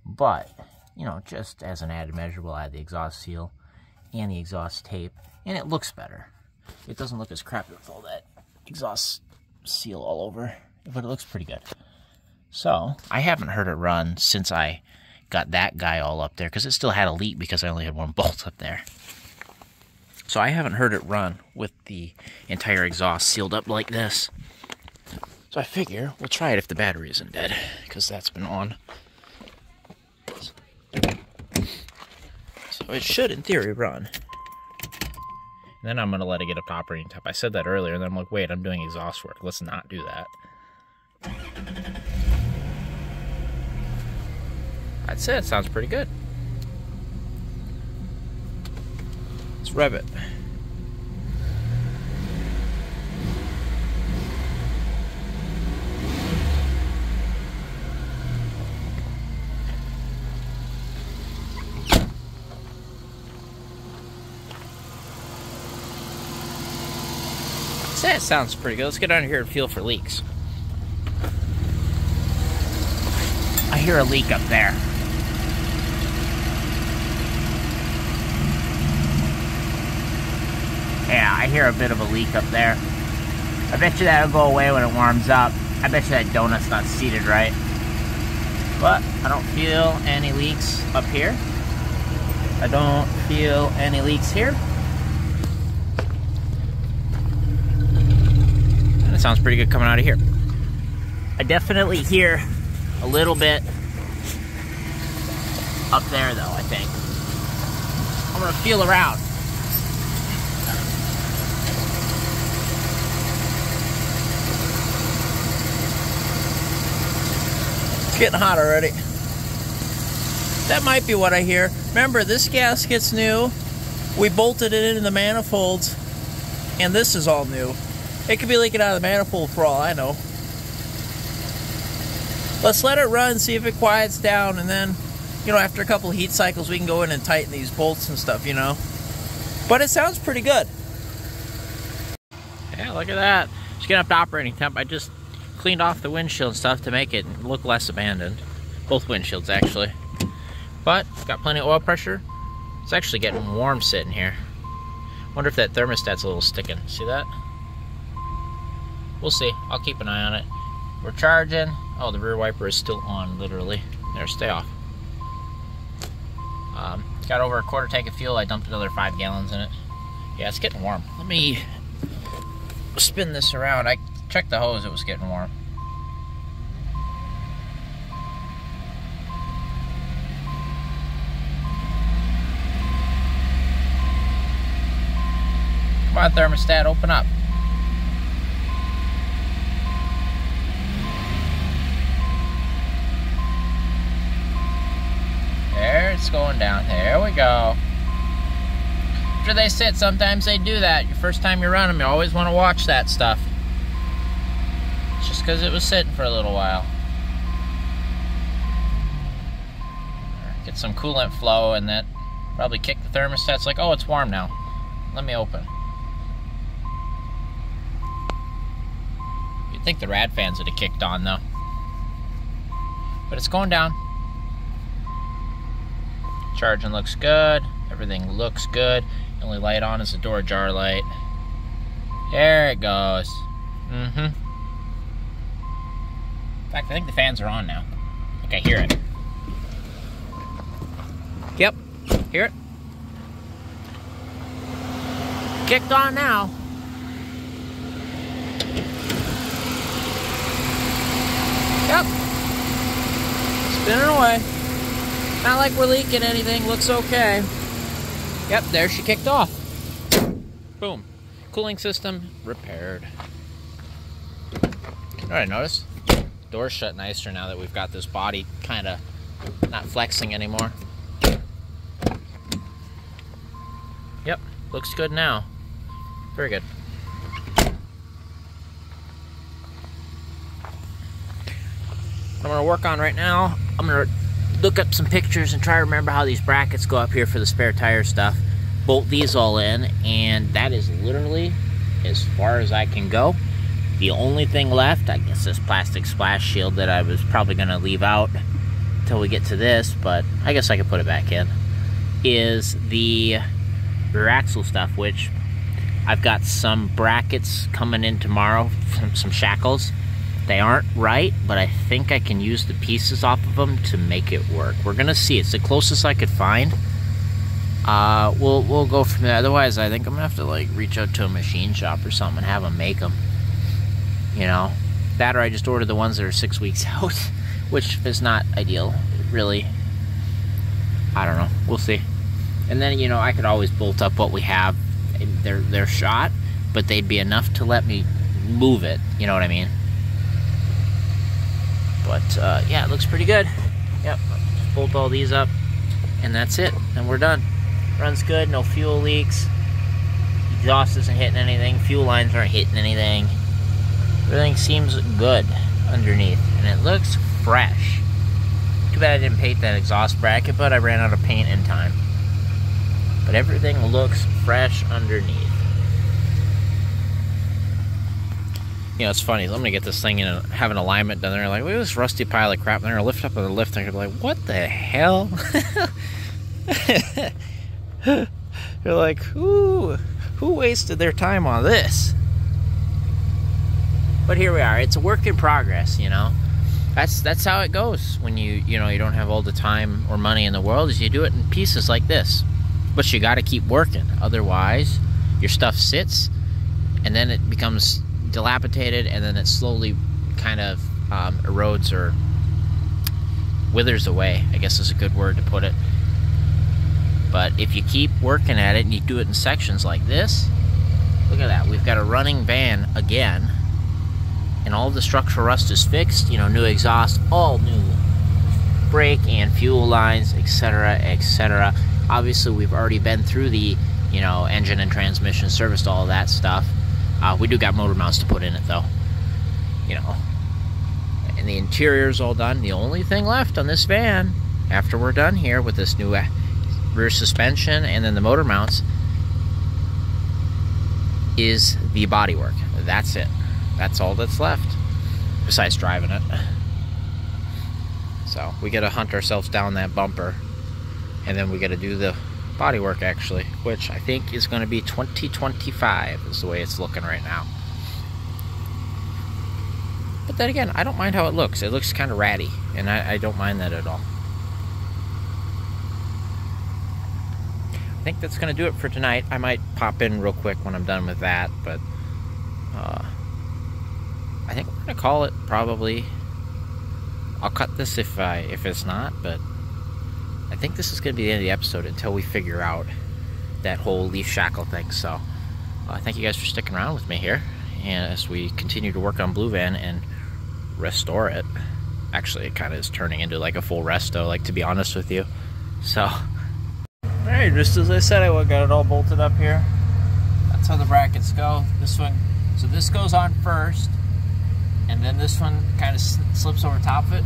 But you know, just as an added measure, we'll add the exhaust seal and the exhaust tape, and it looks better. It doesn't look as crappy with all that exhaust seal all over, but it looks pretty good. So, I haven't heard it run since I got that guy all up there, because it still had a leak because I only had one bolt up there. So I haven't heard it run with the entire exhaust sealed up like this. So I figure we'll try it if the battery isn't dead, because that's been on so it should, in theory, run. And then I'm going to let it get up to operating temp. I said that earlier, and then I'm like, wait, I'm doing exhaust work. Let's not do that. I'd say it sounds pretty good. Let's rev it. That sounds pretty good. Let's get under here and feel for leaks. I hear a leak up there. Yeah, I hear a bit of a leak up there. I bet you that'll go away when it warms up. I bet you that donut's not seated right. But I don't feel any leaks up here. I don't feel any leaks here. And it sounds pretty good coming out of here. I definitely hear a little bit up there though, I think. I'm gonna feel around. It's getting hot already. That might be what I hear. Remember, this gasket's new. We bolted it into the manifolds, and this is all new. It could be leaking out of the manifold for all I know. Let's let it run, see if it quiets down, and then, you know, after a couple heat cycles, we can go in and tighten these bolts and stuff, you know. But it sounds pretty good. Yeah, look at that. Just getting up to operating temp. I just cleaned off the windshield and stuff to make it look less abandoned. Both windshields, actually. But, got plenty of oil pressure. It's actually getting warm sitting here. Wonder if that thermostat's a little sticking. See that? We'll see. I'll keep an eye on it. We're charging. Oh, the rear wiper is still on, literally. There, stay off. Um, got over a quarter tank of fuel. I dumped another five gallons in it. Yeah, it's getting warm. Let me spin this around. I checked the hose, it was getting warm. Come on, thermostat, open up. There, it's going down. There we go. After they sit, sometimes they do that. Your first time you run them, you always want to watch that stuff. It's just because it was sitting for a little while. Get some coolant flow and that probably kick the thermostat. It's like, oh, it's warm now. Let me open. You'd think the rad fans would have kicked on though. But it's going down. Charging looks good. Everything looks good. The only light on is the door jar light. There it goes. Mm-hmm. In fact, I think the fans are on now. Think I hear it. Yep. Hear it? Kicked on now. Yep. Spinning away. Not like we're leaking anything. Looks okay. Yep, there she kicked off. Boom. Cooling system repaired. Alright, notice? Door's shut nicer now that we've got this body kind of not flexing anymore. Yep, looks good now. Very good. What I'm to work on right now, I'm to look up some pictures and try to remember how these brackets go up here for the spare tire stuff. Bolt these all in, and that is literally as far as I can go. The only thing left, I guess this plastic splash shield that I was probably going to leave out until we get to this, but I guess I could put it back in, is the rear axle stuff, which I've got some brackets coming in tomorrow, some, some shackles. They aren't right, but I think I can use the pieces off of them to make it work. We're gonna see. It's the closest I could find. Uh, we'll we'll go from there. Otherwise, I think I'm gonna have to like reach out to a machine shop or something and have them make them. You know, that or I just order the ones that are six weeks out, which is not ideal, really. I don't know. We'll see. And then you know, I could always bolt up what we have. They're they're shot, but they'd be enough to let me move it. You know what I mean? But uh, yeah, it looks pretty good. Yep, bolt all these up, and that's it. And we're done. Runs good, no fuel leaks. Exhaust isn't hitting anything. Fuel lines aren't hitting anything. Everything seems good underneath, and it looks fresh. Too bad I didn't paint that exhaust bracket, but I ran out of paint in time. But everything looks fresh underneath. You know, it's funny. I'm gonna get this thing in and have an alignment done. They're like, look at this rusty pile of crap. And they're gonna lift up on the lift. And they're like, what the hell? they're like, who, who wasted their time on this? But here we are. It's a work in progress, you know. That's that's how it goes when you you know you don't have all the time or money in the world. Is you do it in pieces like this, but you got to keep working. Otherwise, your stuff sits, and then it becomes dilapidated, and then it slowly kind of um, erodes or withers away. I guess is a good word to put it. But if you keep working at it and you do it in sections like this, look at that. We've got a running van again and all the structural rust is fixed, you know, new exhaust, all new brake and fuel lines, etc., etc. Obviously, we've already been through the, you know, engine and transmission, serviced all that stuff. Uh, we do got motor mounts to put in it, though. You know, and the interior's all done. The only thing left on this van, after we're done here with this new uh, rear suspension and then the motor mounts, is the bodywork. That's it that's all that's left besides driving it. So we got to hunt ourselves down that bumper and then we got to do the body work actually, which I think is going to be 2025 is the way it's looking right now. But then again, I don't mind how it looks. It looks kind of ratty, and I, I don't mind that at all. I think that's going to do it for tonight. I might pop in real quick when I'm done with that, but uh, I think we're gonna call it probably. I'll cut this if I if it's not, but I think this is gonna be the end of the episode until we figure out that whole leaf shackle thing. So, uh, thank you guys for sticking around with me here, and as we continue to work on Blue Van and restore it. Actually, it kind of is turning into like a full resto, like to be honest with you. So, all right, just as I said, I got it all bolted up here. That's how the brackets go. This one, so this goes on first and then this one kind of slips over top of it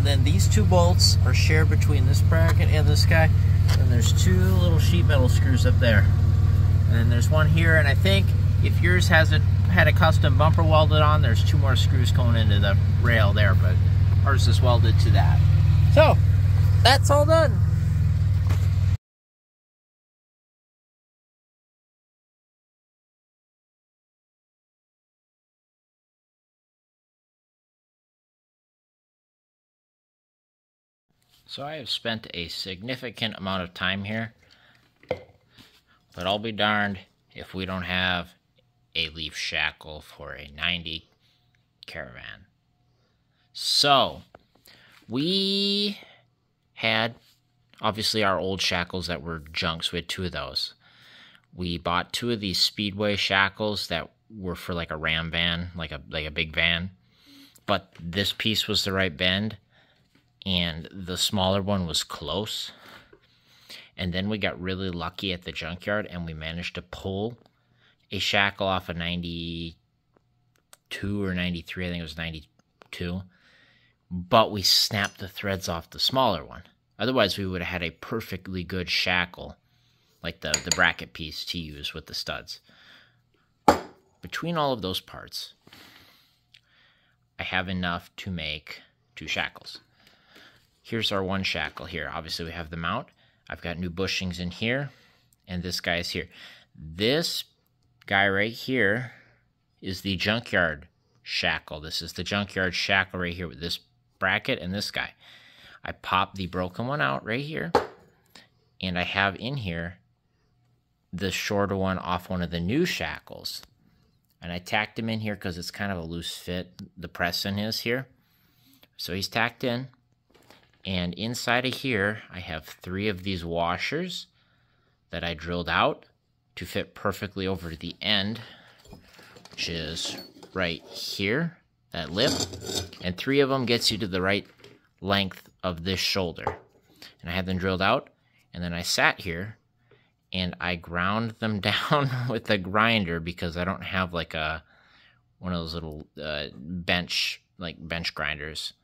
and then these two bolts are shared between this bracket and this guy. And there's two little sheet metal screws up there. And then there's one here and I think if yours hasn't had a custom bumper welded on there's two more screws going into the rail there but ours is welded to that. So that's all done So I have spent a significant amount of time here, but I'll be darned if we don't have a leaf shackle for a 90 caravan. So, we had obviously our old shackles that were junks. We had two of those. We bought two of these Speedway shackles that were for like a ram van, like a like a big van. But this piece was the right bend and the smaller one was close. And then we got really lucky at the junkyard and we managed to pull a shackle off a 92 or 93, I think it was 92. But we snapped the threads off the smaller one. Otherwise, we would have had a perfectly good shackle, like the, the bracket piece to use with the studs. Between all of those parts, I have enough to make two shackles. Here's our one shackle here. Obviously, we have the mount. I've got new bushings in here, and this guy is here. This guy right here is the junkyard shackle. This is the junkyard shackle right here with this bracket and this guy. I pop the broken one out right here, and I have in here the shorter one off one of the new shackles. And I tacked him in here because it's kind of a loose fit. The press in is here. So he's tacked in. And inside of here, I have three of these washers that I drilled out to fit perfectly over the end, which is right here, that lip. And three of them gets you to the right length of this shoulder. And I had them drilled out, and then I sat here and I ground them down with a grinder because I don't have like a one of those little uh, bench like bench grinders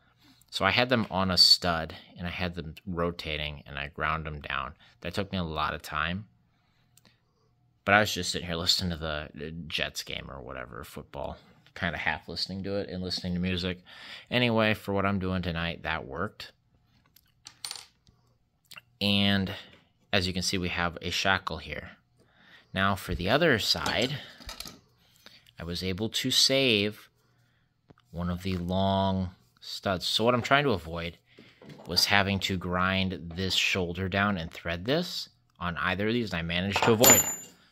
so I had them on a stud and I had them rotating and I ground them down. That took me a lot of time. But I was just sitting here listening to the Jets game or whatever, football. kind of half listening to it and listening to music. Anyway, for what I'm doing tonight, that worked. And as you can see, we have a shackle here. Now for the other side, I was able to save one of the long studs. So what I'm trying to avoid was having to grind this shoulder down and thread this on either of these, and I managed to avoid it.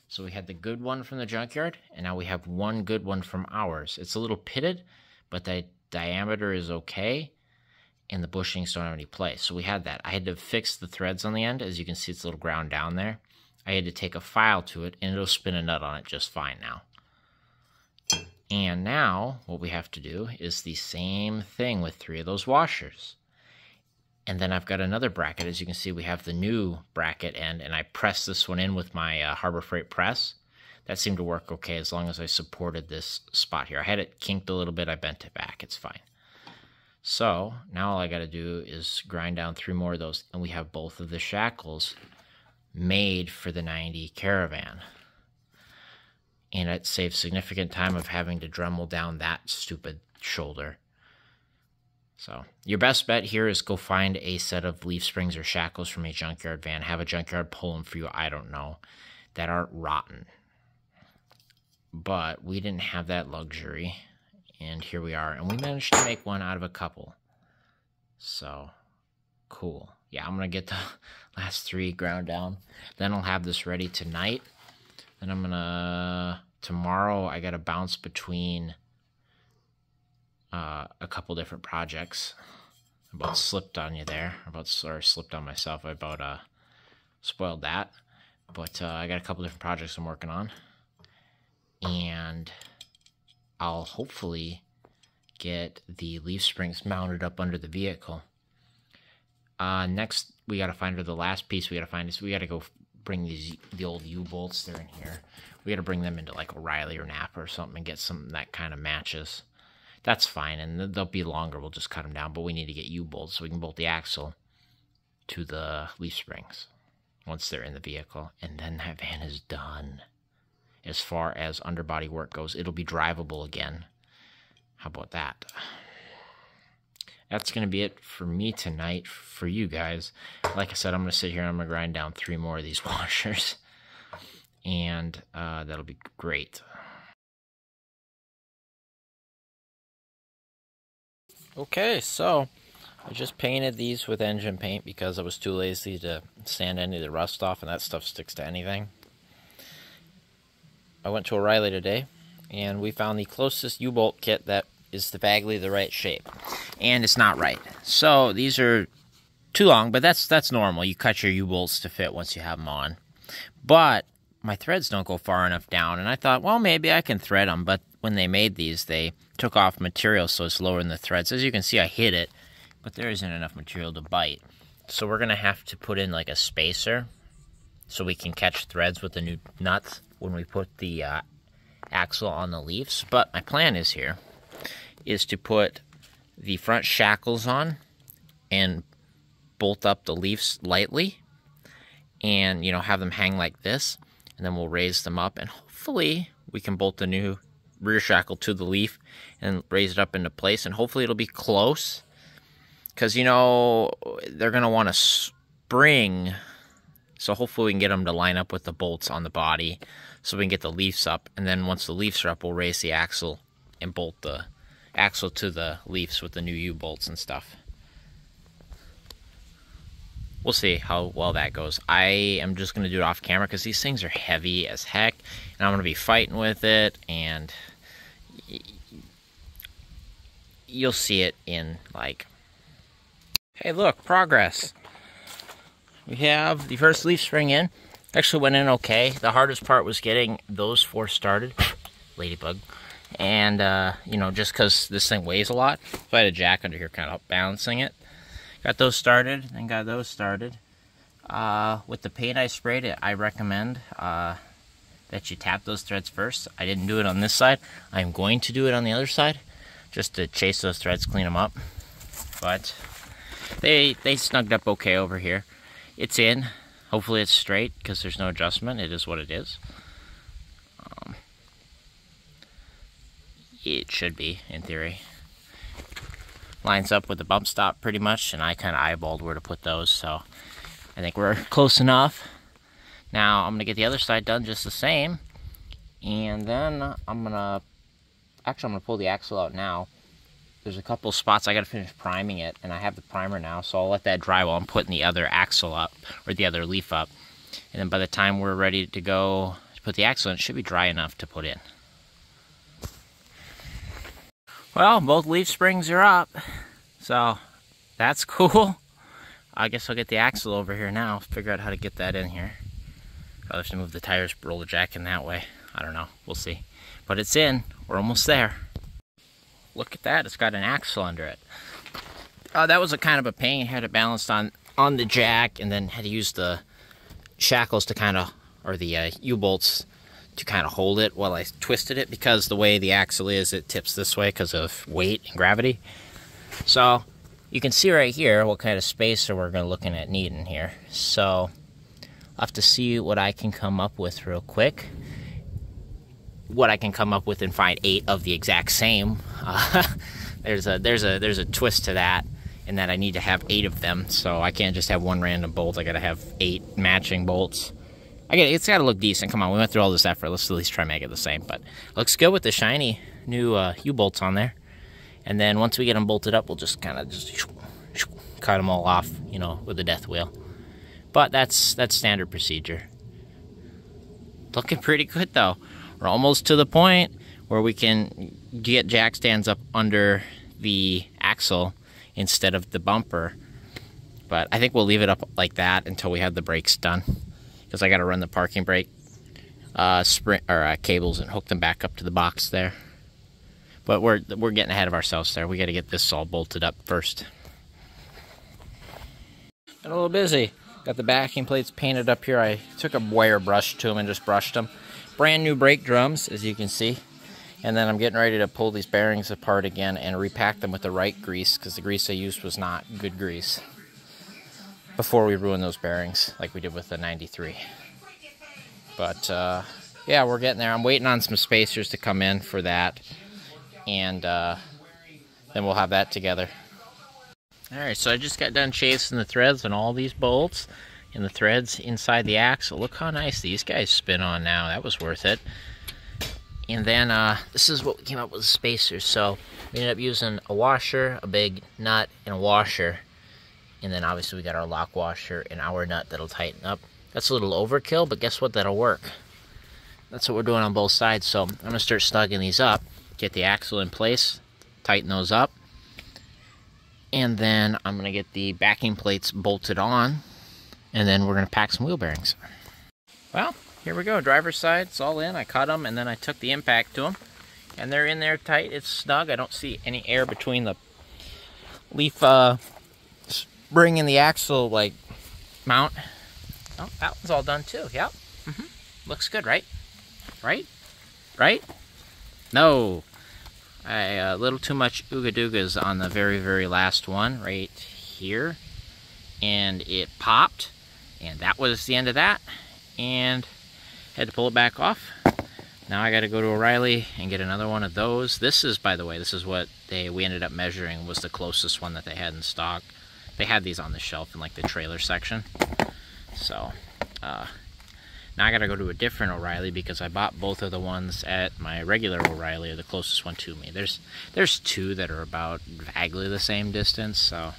So we had the good one from the junkyard, and now we have one good one from ours. It's a little pitted, but the diameter is okay, and the bushings don't have any play. So we had that. I had to fix the threads on the end. As you can see, it's a little ground down there. I had to take a file to it, and it'll spin a nut on it just fine now. And now what we have to do is the same thing with three of those washers. And then I've got another bracket. As you can see, we have the new bracket end, and I pressed this one in with my uh, Harbor Freight press. That seemed to work okay as long as I supported this spot here. I had it kinked a little bit. I bent it back. It's fine. So now all I got to do is grind down three more of those, and we have both of the shackles made for the 90 Caravan. And it saves significant time of having to Dremel down that stupid shoulder. So your best bet here is go find a set of leaf springs or shackles from a junkyard van. Have a junkyard pull them for you. I don't know that aren't rotten. But we didn't have that luxury, and here we are. And we managed to make one out of a couple. So cool. Yeah, I'm gonna get the last three ground down. Then I'll have this ready tonight. Then I'm gonna tomorrow. I gotta bounce between uh, a couple different projects. About slipped on you there. About or slipped on myself. I about uh spoiled that. But uh, I got a couple different projects I'm working on, and I'll hopefully get the leaf springs mounted up under the vehicle. Uh, next, we got to find her the last piece we got to find is we got to go bring these the old U bolts. They're in here. We got to bring them into like O'Reilly or Napa or something and get some that kind of matches that's fine, and they'll be longer. We'll just cut them down, but we need to get U-bolts so we can bolt the axle to the leaf springs once they're in the vehicle, and then that van is done. As far as underbody work goes, it'll be drivable again. How about that? That's going to be it for me tonight for you guys. Like I said, I'm going to sit here and I'm going to grind down three more of these washers. And uh, that'll be great. Okay, so I just painted these with engine paint because I was too lazy to sand any of the rust off and that stuff sticks to anything. I went to O'Reilly today and we found the closest U-bolt kit that is the Bagley the right shape. And it's not right. So these are too long, but that's that's normal. You cut your U-bolts to fit once you have them on. But my threads don't go far enough down and I thought, well, maybe I can thread them, but when they made these, they took off material so it's lower in the threads. As you can see, I hit it, but there isn't enough material to bite. So we're to have to put in like a spacer so we can catch threads with the new nuts when we put the uh, axle on the leaves. But my plan is here is to put the front shackles on and bolt up the leaves lightly and you know have them hang like this and then we'll raise them up and hopefully we can bolt the new rear shackle to the leaf and raise it up into place. And hopefully it'll be close because, you know, they're going to want to spring. So hopefully we can get them to line up with the bolts on the body so we can get the leaves up. And then once the leaves are up, we'll raise the axle and bolt the axle to the Leafs with the new U-bolts and stuff. We'll see how well that goes. I am just going to do it off camera because these things are heavy as heck. And I'm going to be fighting with it. And you'll see it in like hey look progress we have the first leaf spring in actually went in okay the hardest part was getting those four started ladybug and uh, you know just because this thing weighs a lot so I had a jack under here kind of balancing it got those started and got those started uh, with the paint I sprayed it I recommend uh, that you tap those threads first. I didn't do it on this side. I'm going to do it on the other side just to chase those threads, clean them up. But they they snugged up okay over here. It's in. Hopefully it's straight because there's no adjustment. It is what it is. It should be, in theory. Lines up with the bump stop pretty much, and I kind of eyeballed where to put those, so I think we're close enough. Now, I'm going to get the other side done just the same, and then I'm going to, actually I'm going to pull the axle out now. There's a couple spots I got to finish priming it, and I have the primer now, so I'll let that dry while I'm putting the other axle up, or the other leaf up. And then by the time we're ready to go to put the axle in, it should be dry enough to put in. Well, both leaf springs are up, so that's cool. I guess I'll get the axle over here now, figure out how to get that in here. I'll have to move the tires, roll the jack in that way. I don't know, we'll see. But it's in, we're almost there. Look at that, it's got an axle under it. Uh, that was a kind of a pain, had it balanced on, on the jack and then had to use the shackles to kind of, or the uh, U-bolts to kind of hold it while I twisted it because the way the axle is, it tips this way because of weight and gravity. So you can see right here what kind of spacer we're going to looking at needing here. So I'll have to see what I can come up with real quick. What I can come up with and find eight of the exact same. Uh, there's a there's a there's a twist to that in that I need to have eight of them. So I can't just have one random bolt. I got to have eight matching bolts. I get it's got to look decent. Come on, we went through all this effort. Let's at least try make it the same. But looks good with the shiny new uh, U-bolts on there. And then once we get them bolted up, we'll just kind of just cut them all off, you know, with the death wheel. But that's that's standard procedure. Looking pretty good though. We're almost to the point where we can get jack stands up under the axle instead of the bumper. But I think we'll leave it up like that until we have the brakes done because I got to run the parking brake uh, sprint or uh, cables and hook them back up to the box there. But we're we're getting ahead of ourselves there. We got to get this all bolted up first. Been a little busy. Got the backing plates painted up here. I took a wire brush to them and just brushed them. Brand new brake drums, as you can see. And then I'm getting ready to pull these bearings apart again and repack them with the right grease because the grease I used was not good grease before we ruin those bearings like we did with the 93. But uh, yeah, we're getting there. I'm waiting on some spacers to come in for that. And uh, then we'll have that together. Alright, so I just got done chasing the threads on all these bolts and the threads inside the axle. Look how nice these guys spin on now. That was worth it. And then uh, this is what we came up with spacers. So we ended up using a washer, a big nut, and a washer and then obviously we got our lock washer and our nut that'll tighten up. That's a little overkill, but guess what? That'll work. That's what we're doing on both sides. So I'm going to start snugging these up, get the axle in place, tighten those up. And then I'm going to get the backing plates bolted on. And then we're going to pack some wheel bearings. Well, here we go. Driver's side, it's all in. I cut them and then I took the impact to them. And they're in there tight. It's snug. I don't see any air between the leaf uh, bring in the axle like mount. Oh, that one's all done too. Yep. Mm -hmm. Looks good, right? Right? Right? No. A uh, little too much ooga doogas on the very, very last one right here. And it popped. And that was the end of that. And had to pull it back off. Now I got to go to O'Reilly and get another one of those. This is, by the way, this is what they we ended up measuring was the closest one that they had in stock they had these on the shelf in like the trailer section. So uh, now I gotta go to a different O'Reilly because I bought both of the ones at my regular O'Reilly or the closest one to me. There's there's two that are about vaguely the same distance, so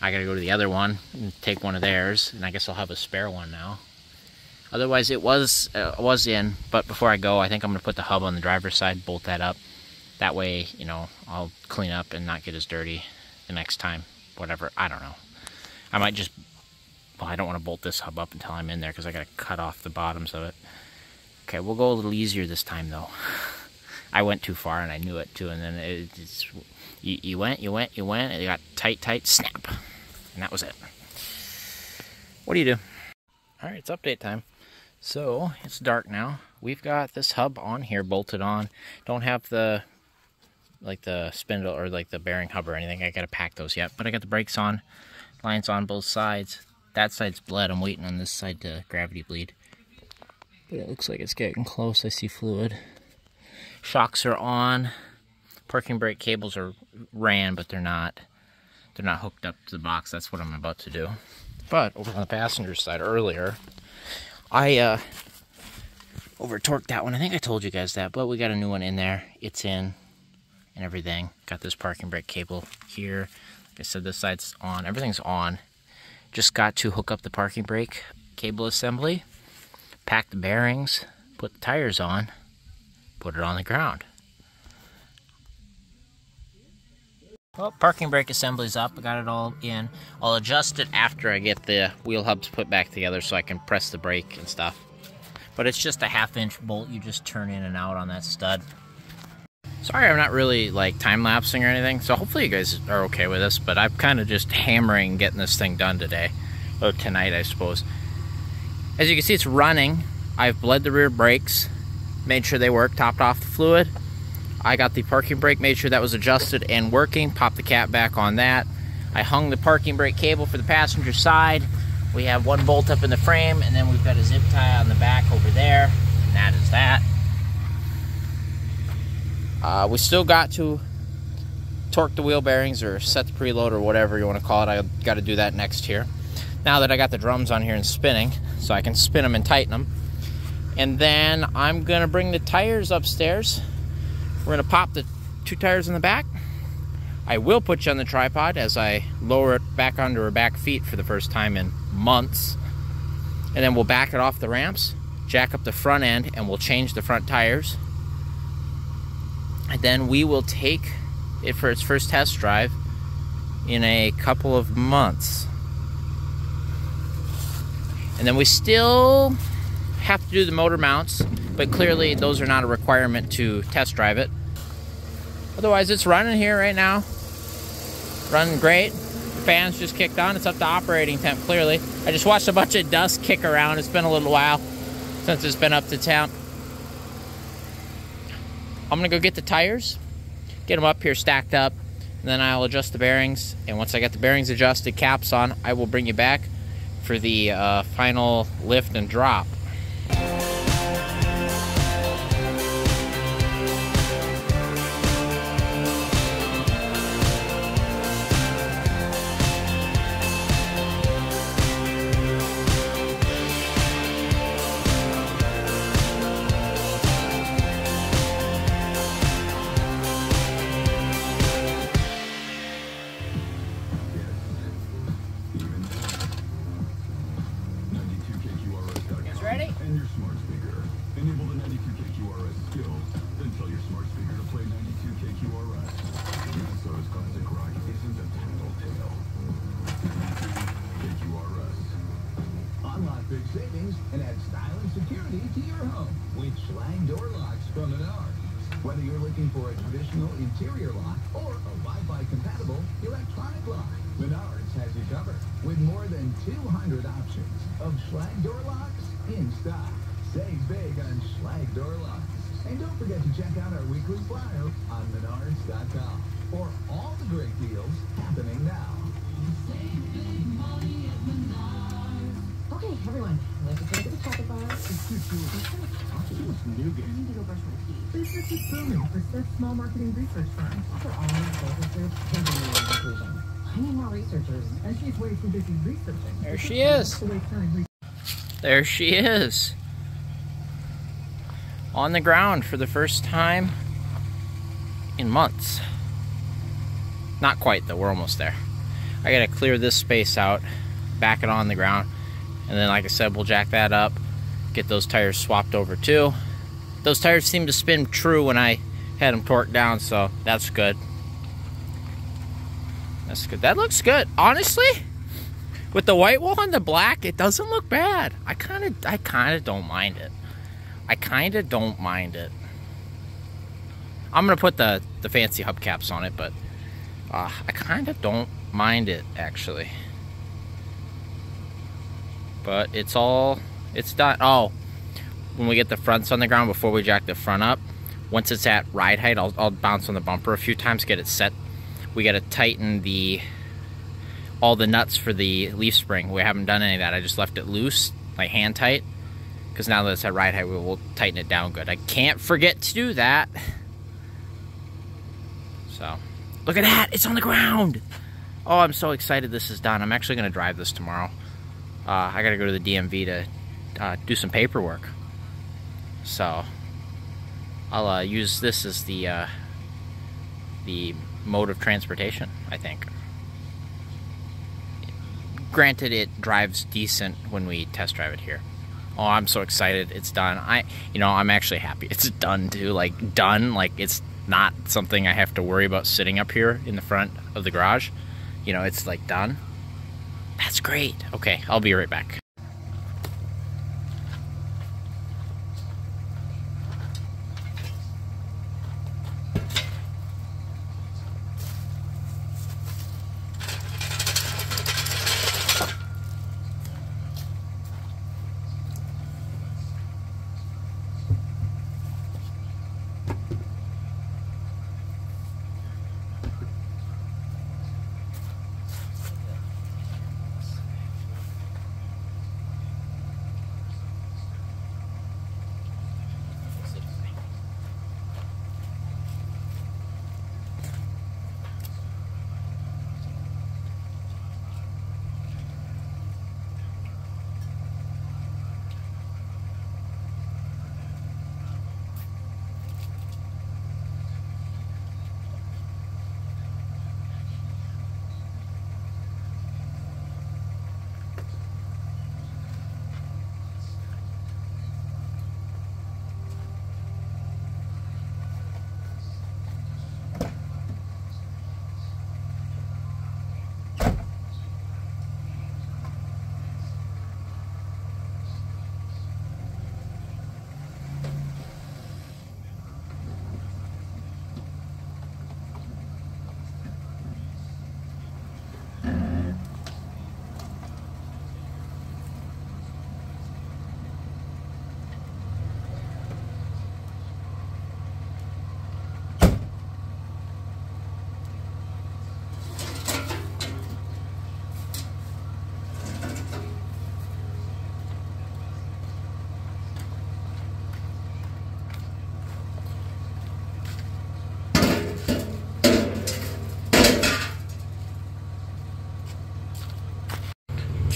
I gotta go to the other one and take one of theirs, and I guess I'll have a spare one now. Otherwise, it was uh, was in, but before I go, I think I'm gonna put the hub on the driver's side, bolt that up. That way, you know, I'll clean up and not get as dirty the next time whatever. I don't know. I might just, well, I don't want to bolt this hub up until I'm in there because I got to cut off the bottoms of it. Okay, we'll go a little easier this time though. I went too far and I knew it too, and then it, it's, you, you went, you went, you went, and it got tight, tight, snap. And that was it. What do you do? Alright, it's update time. So, it's dark now. We've got this hub on here bolted on. Don't have the like the spindle or like the bearing hub or anything. I gotta pack those yet. But I got the brakes on, lines on both sides. That side's bled. I'm waiting on this side to gravity bleed. But it looks like it's getting close. I see fluid. Shocks are on. Parking brake cables are ran, but they're not they're not hooked up to the box. That's what I'm about to do. But over on the passenger side earlier, I uh, over torqued that one. I think I told you guys that, but we got a new one in there. It's in and everything. Got this parking brake cable here. Like I said, this side's on. Everything's on. Just got to hook up the parking brake cable assembly, pack the bearings, put the tires on, put it on the ground. Well, parking brake assembly's up. I got it all in. I'll adjust it after I get the wheel hubs put back together so I can press the brake and stuff. But it's just a half inch bolt you just turn in and out on that stud. Sorry I'm not really like time-lapsing or anything, so hopefully you guys are okay with this, but I'm kind of just hammering getting this thing done today. Or tonight, I suppose. As you can see, it's running. I've bled the rear brakes, made sure they work, topped off the fluid. I got the parking brake, made sure that was adjusted and working, popped the cap back on that. I hung the parking brake cable for the passenger side. We have one bolt up in the frame, and then we've got a zip tie on the back over there, and that is that. Uh, we still got to torque the wheel bearings or set the preload or whatever you want to call it. I got to do that next here. Now that I got the drums on here and spinning, so I can spin them and tighten them. And then I'm going to bring the tires upstairs. We're going to pop the two tires in the back. I will put you on the tripod as I lower it back onto her back feet for the first time in months. And then we'll back it off the ramps, jack up the front end, and we'll change the front tires then we will take it for its first test drive in a couple of months. And then we still have to do the motor mounts, but clearly those are not a requirement to test drive it. Otherwise, it's running here right now. Running great. The fans just kicked on. It's up to operating temp, clearly. I just watched a bunch of dust kick around. It's been a little while since it's been up to temp. I'm gonna go get the tires, get them up here stacked up, and then I'll adjust the bearings. And once I get the bearings adjusted, caps on, I will bring you back for the uh, final lift and drop. Electronic lock, Menards has you covered with more than 200 options of Schlage door locks in stock. Save big on Schlage door locks. And don't forget to check out our weekly flyer on Menards.com for all the great deals happening now. Okay, everyone, let's go to the chocolate bar. Excuse nougat. I need to go brush my teeth. Research is booming for such small marketing research firms. After all this soul research, can't give me a conclusion. I need more researchers. And she's way too busy researching. There she is. To waste time re- There she is. On the ground for the first time in months. Not quite though, we're almost there. I gotta clear this space out, back it on the ground, and then like I said, we'll jack that up, get those tires swapped over too. Those tires seem to spin true when I had them torqued down, so that's good. That's good. That looks good. Honestly, with the white wall and the black, it doesn't look bad. I kind of, I kind of don't mind it. I kind of don't mind it. I'm gonna put the the fancy hubcaps on it, but uh, I kind of don't mind it actually. But it's all, it's done. Oh, when we get the fronts on the ground before we jack the front up, once it's at ride height, I'll, I'll bounce on the bumper a few times, get it set. We got to tighten the all the nuts for the leaf spring. We haven't done any of that. I just left it loose, like hand tight. Because now that it's at ride height, we will tighten it down good. I can't forget to do that. So, look at that! It's on the ground! Oh, I'm so excited this is done. I'm actually going to drive this tomorrow. Uh, I got to go to the DMV to uh, do some paperwork. So, I'll uh, use this as the uh, the mode of transportation, I think. Granted, it drives decent when we test drive it here. Oh, I'm so excited. It's done. I, you know, I'm actually happy. It's done too. Like, done. Like, it's not something I have to worry about sitting up here in the front of the garage. You know, it's like done. That's great. Okay, I'll be right back.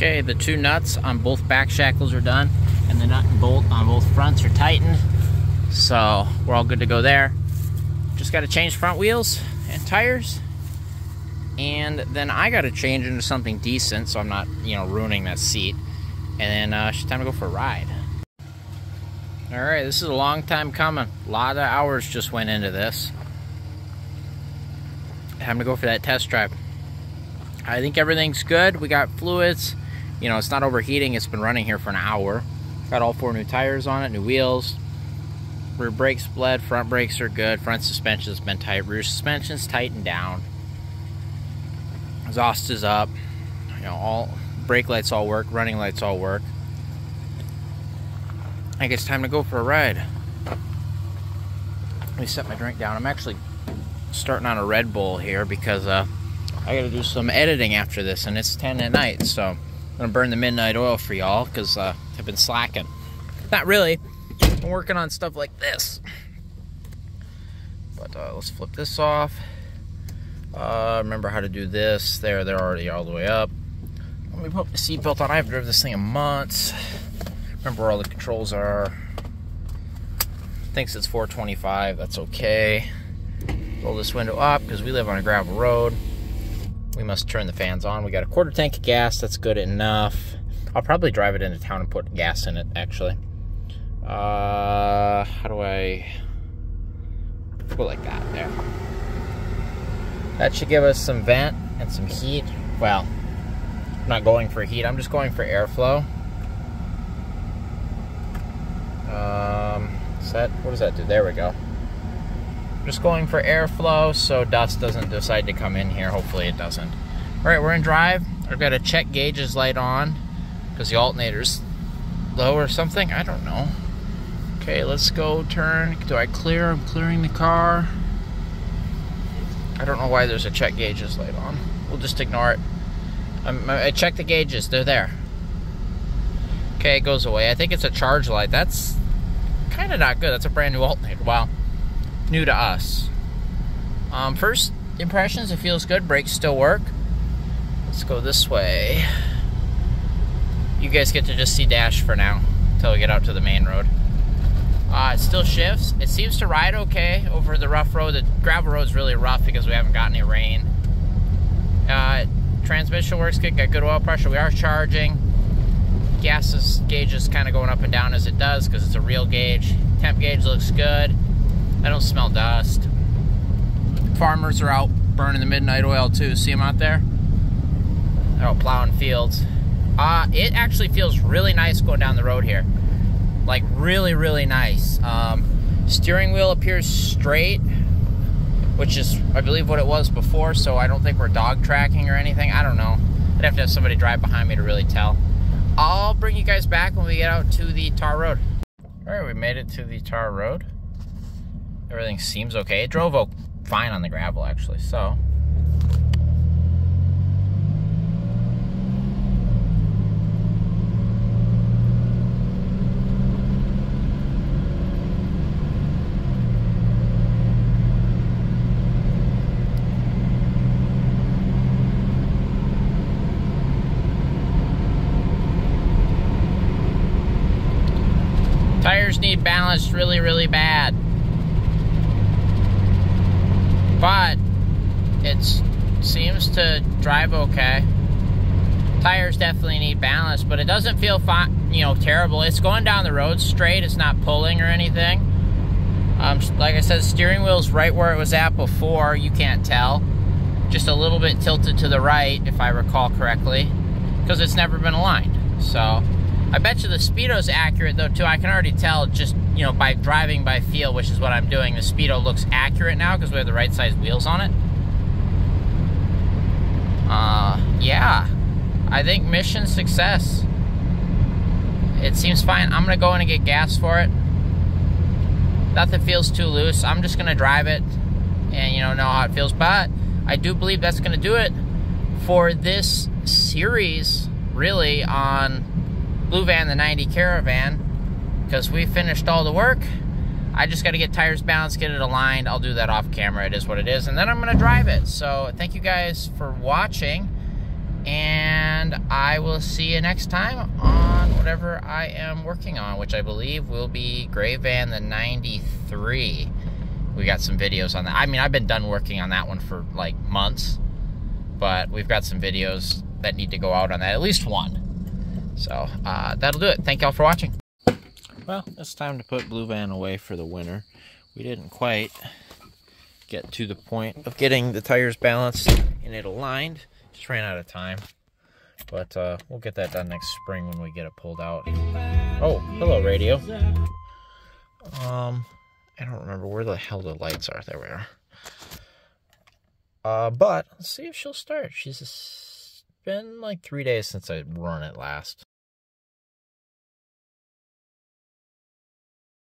Okay, the two nuts on both back shackles are done, and the nut and bolt on both fronts are tightened. So we're all good to go there. Just got to change front wheels and tires. And then I got to change into something decent so I'm not, you know, ruining that seat. And then uh, it's time to go for a ride. All right, this is a long time coming. A lot of hours just went into this. Time to go for that test drive. I think everything's good. We got fluids. You know, it's not overheating. It's been running here for an hour. Got all four new tires on it, new wheels. Rear brakes bled, front brakes are good. Front suspension's been tight. Rear suspension's tightened down. Exhaust is up. You know, all brake lights all work, running lights all work. I think it's time to go for a ride. Let me set my drink down. I'm actually starting on a Red Bull here because uh, I gotta do some editing after this, and it's 10 at night, so I'm gonna burn the midnight oil for y'all because uh, I've been slacking. Not really. I'm working on stuff like this. But uh, let's flip this off. Uh, remember how to do this. There, they're already all the way up. Let me put the seatbelt on. I haven't driven this thing in months. Remember where all the controls are. Thinks it's 425. That's okay. Roll this window up because we live on a gravel road. We must turn the fans on. We got a quarter tank of gas. That's good enough. I'll probably drive it into town and put gas in it, actually. Uh, how do I go like that? There. That should give us some vent and some heat. Well, I'm not going for heat. I'm just going for airflow. Um, set. What does that do? There we go. Just going for airflow so dust doesn't decide to come in here. Hopefully it doesn't. All right, we're in drive. I've got a check gauges light on because the alternator's low or something. I don't know. Okay, let's go turn. Do I clear? I'm clearing the car. I don't know why there's a check gauges light on. We'll just ignore it. I'm, I checked the gauges. They're there. Okay, it goes away. I think it's a charge light. That's kind of not good. That's a brand new alternator. Wow new to us. Um, first impressions, it feels good. Brakes still work. Let's go this way. You guys get to just see dash for now until we get out to the main road. Uh, it still shifts. It seems to ride okay over the rough road. The gravel road's really rough because we haven't got any rain. Uh, transmission works good. Got good oil pressure. We are charging. Gas is, gauge is kind of going up and down as it does because it's a real gauge. Temp gauge looks good. I don't smell dust. Farmers are out burning the midnight oil too. See them out there? They're out plowing fields. Uh, it actually feels really nice going down the road here. Like really, really nice. Um, steering wheel appears straight, which is, I believe, what it was before. So I don't think we're dog tracking or anything. I don't know. I'd have to have somebody drive behind me to really tell. I'll bring you guys back when we get out to the tar road. All right, we made it to the tar road. Everything seems okay. It drove fine on the gravel, actually. So Tires need balanced really, really bad. But it seems to drive okay. Tires definitely need balance, but it doesn't feel you know, terrible. It's going down the road straight. It's not pulling or anything. Um, like I said, steering wheel's right where it was at before. You can't tell. Just a little bit tilted to the right, if I recall correctly, because it's never been aligned. So I bet you the speedo's accurate though too. I can already tell just you know by driving by feel, which is what I'm doing. The speedo looks accurate now because we have the right size wheels on it. Uh, yeah, I think mission success. It seems fine. I'm gonna go in and get gas for it. Nothing feels too loose. I'm just gonna drive it and you know know how it feels. But I do believe that's gonna do it for this series, really on Blue Van the 90 Caravan because we finished all the work. I just got to get tires balanced, get it aligned. I'll do that off camera. It is what it is. And then I'm going to drive it. So thank you guys for watching. And I will see you next time on whatever I am working on, which I believe will be Gray Van the 93. We got some videos on that. I mean, I've been done working on that one for like months. But we've got some videos that need to go out on that. At least one. So uh, that'll do it. Thank y'all for watching. Well, it's time to put Blue Van away for the winter. We didn't quite get to the point of getting the tires balanced and it aligned. Just ran out of time. But uh, we'll get that done next spring when we get it pulled out. Oh, hello radio. Um, I don't remember where the hell the lights are. There we are. Uh, but let's see if she'll start. She's been like three days since I run it last.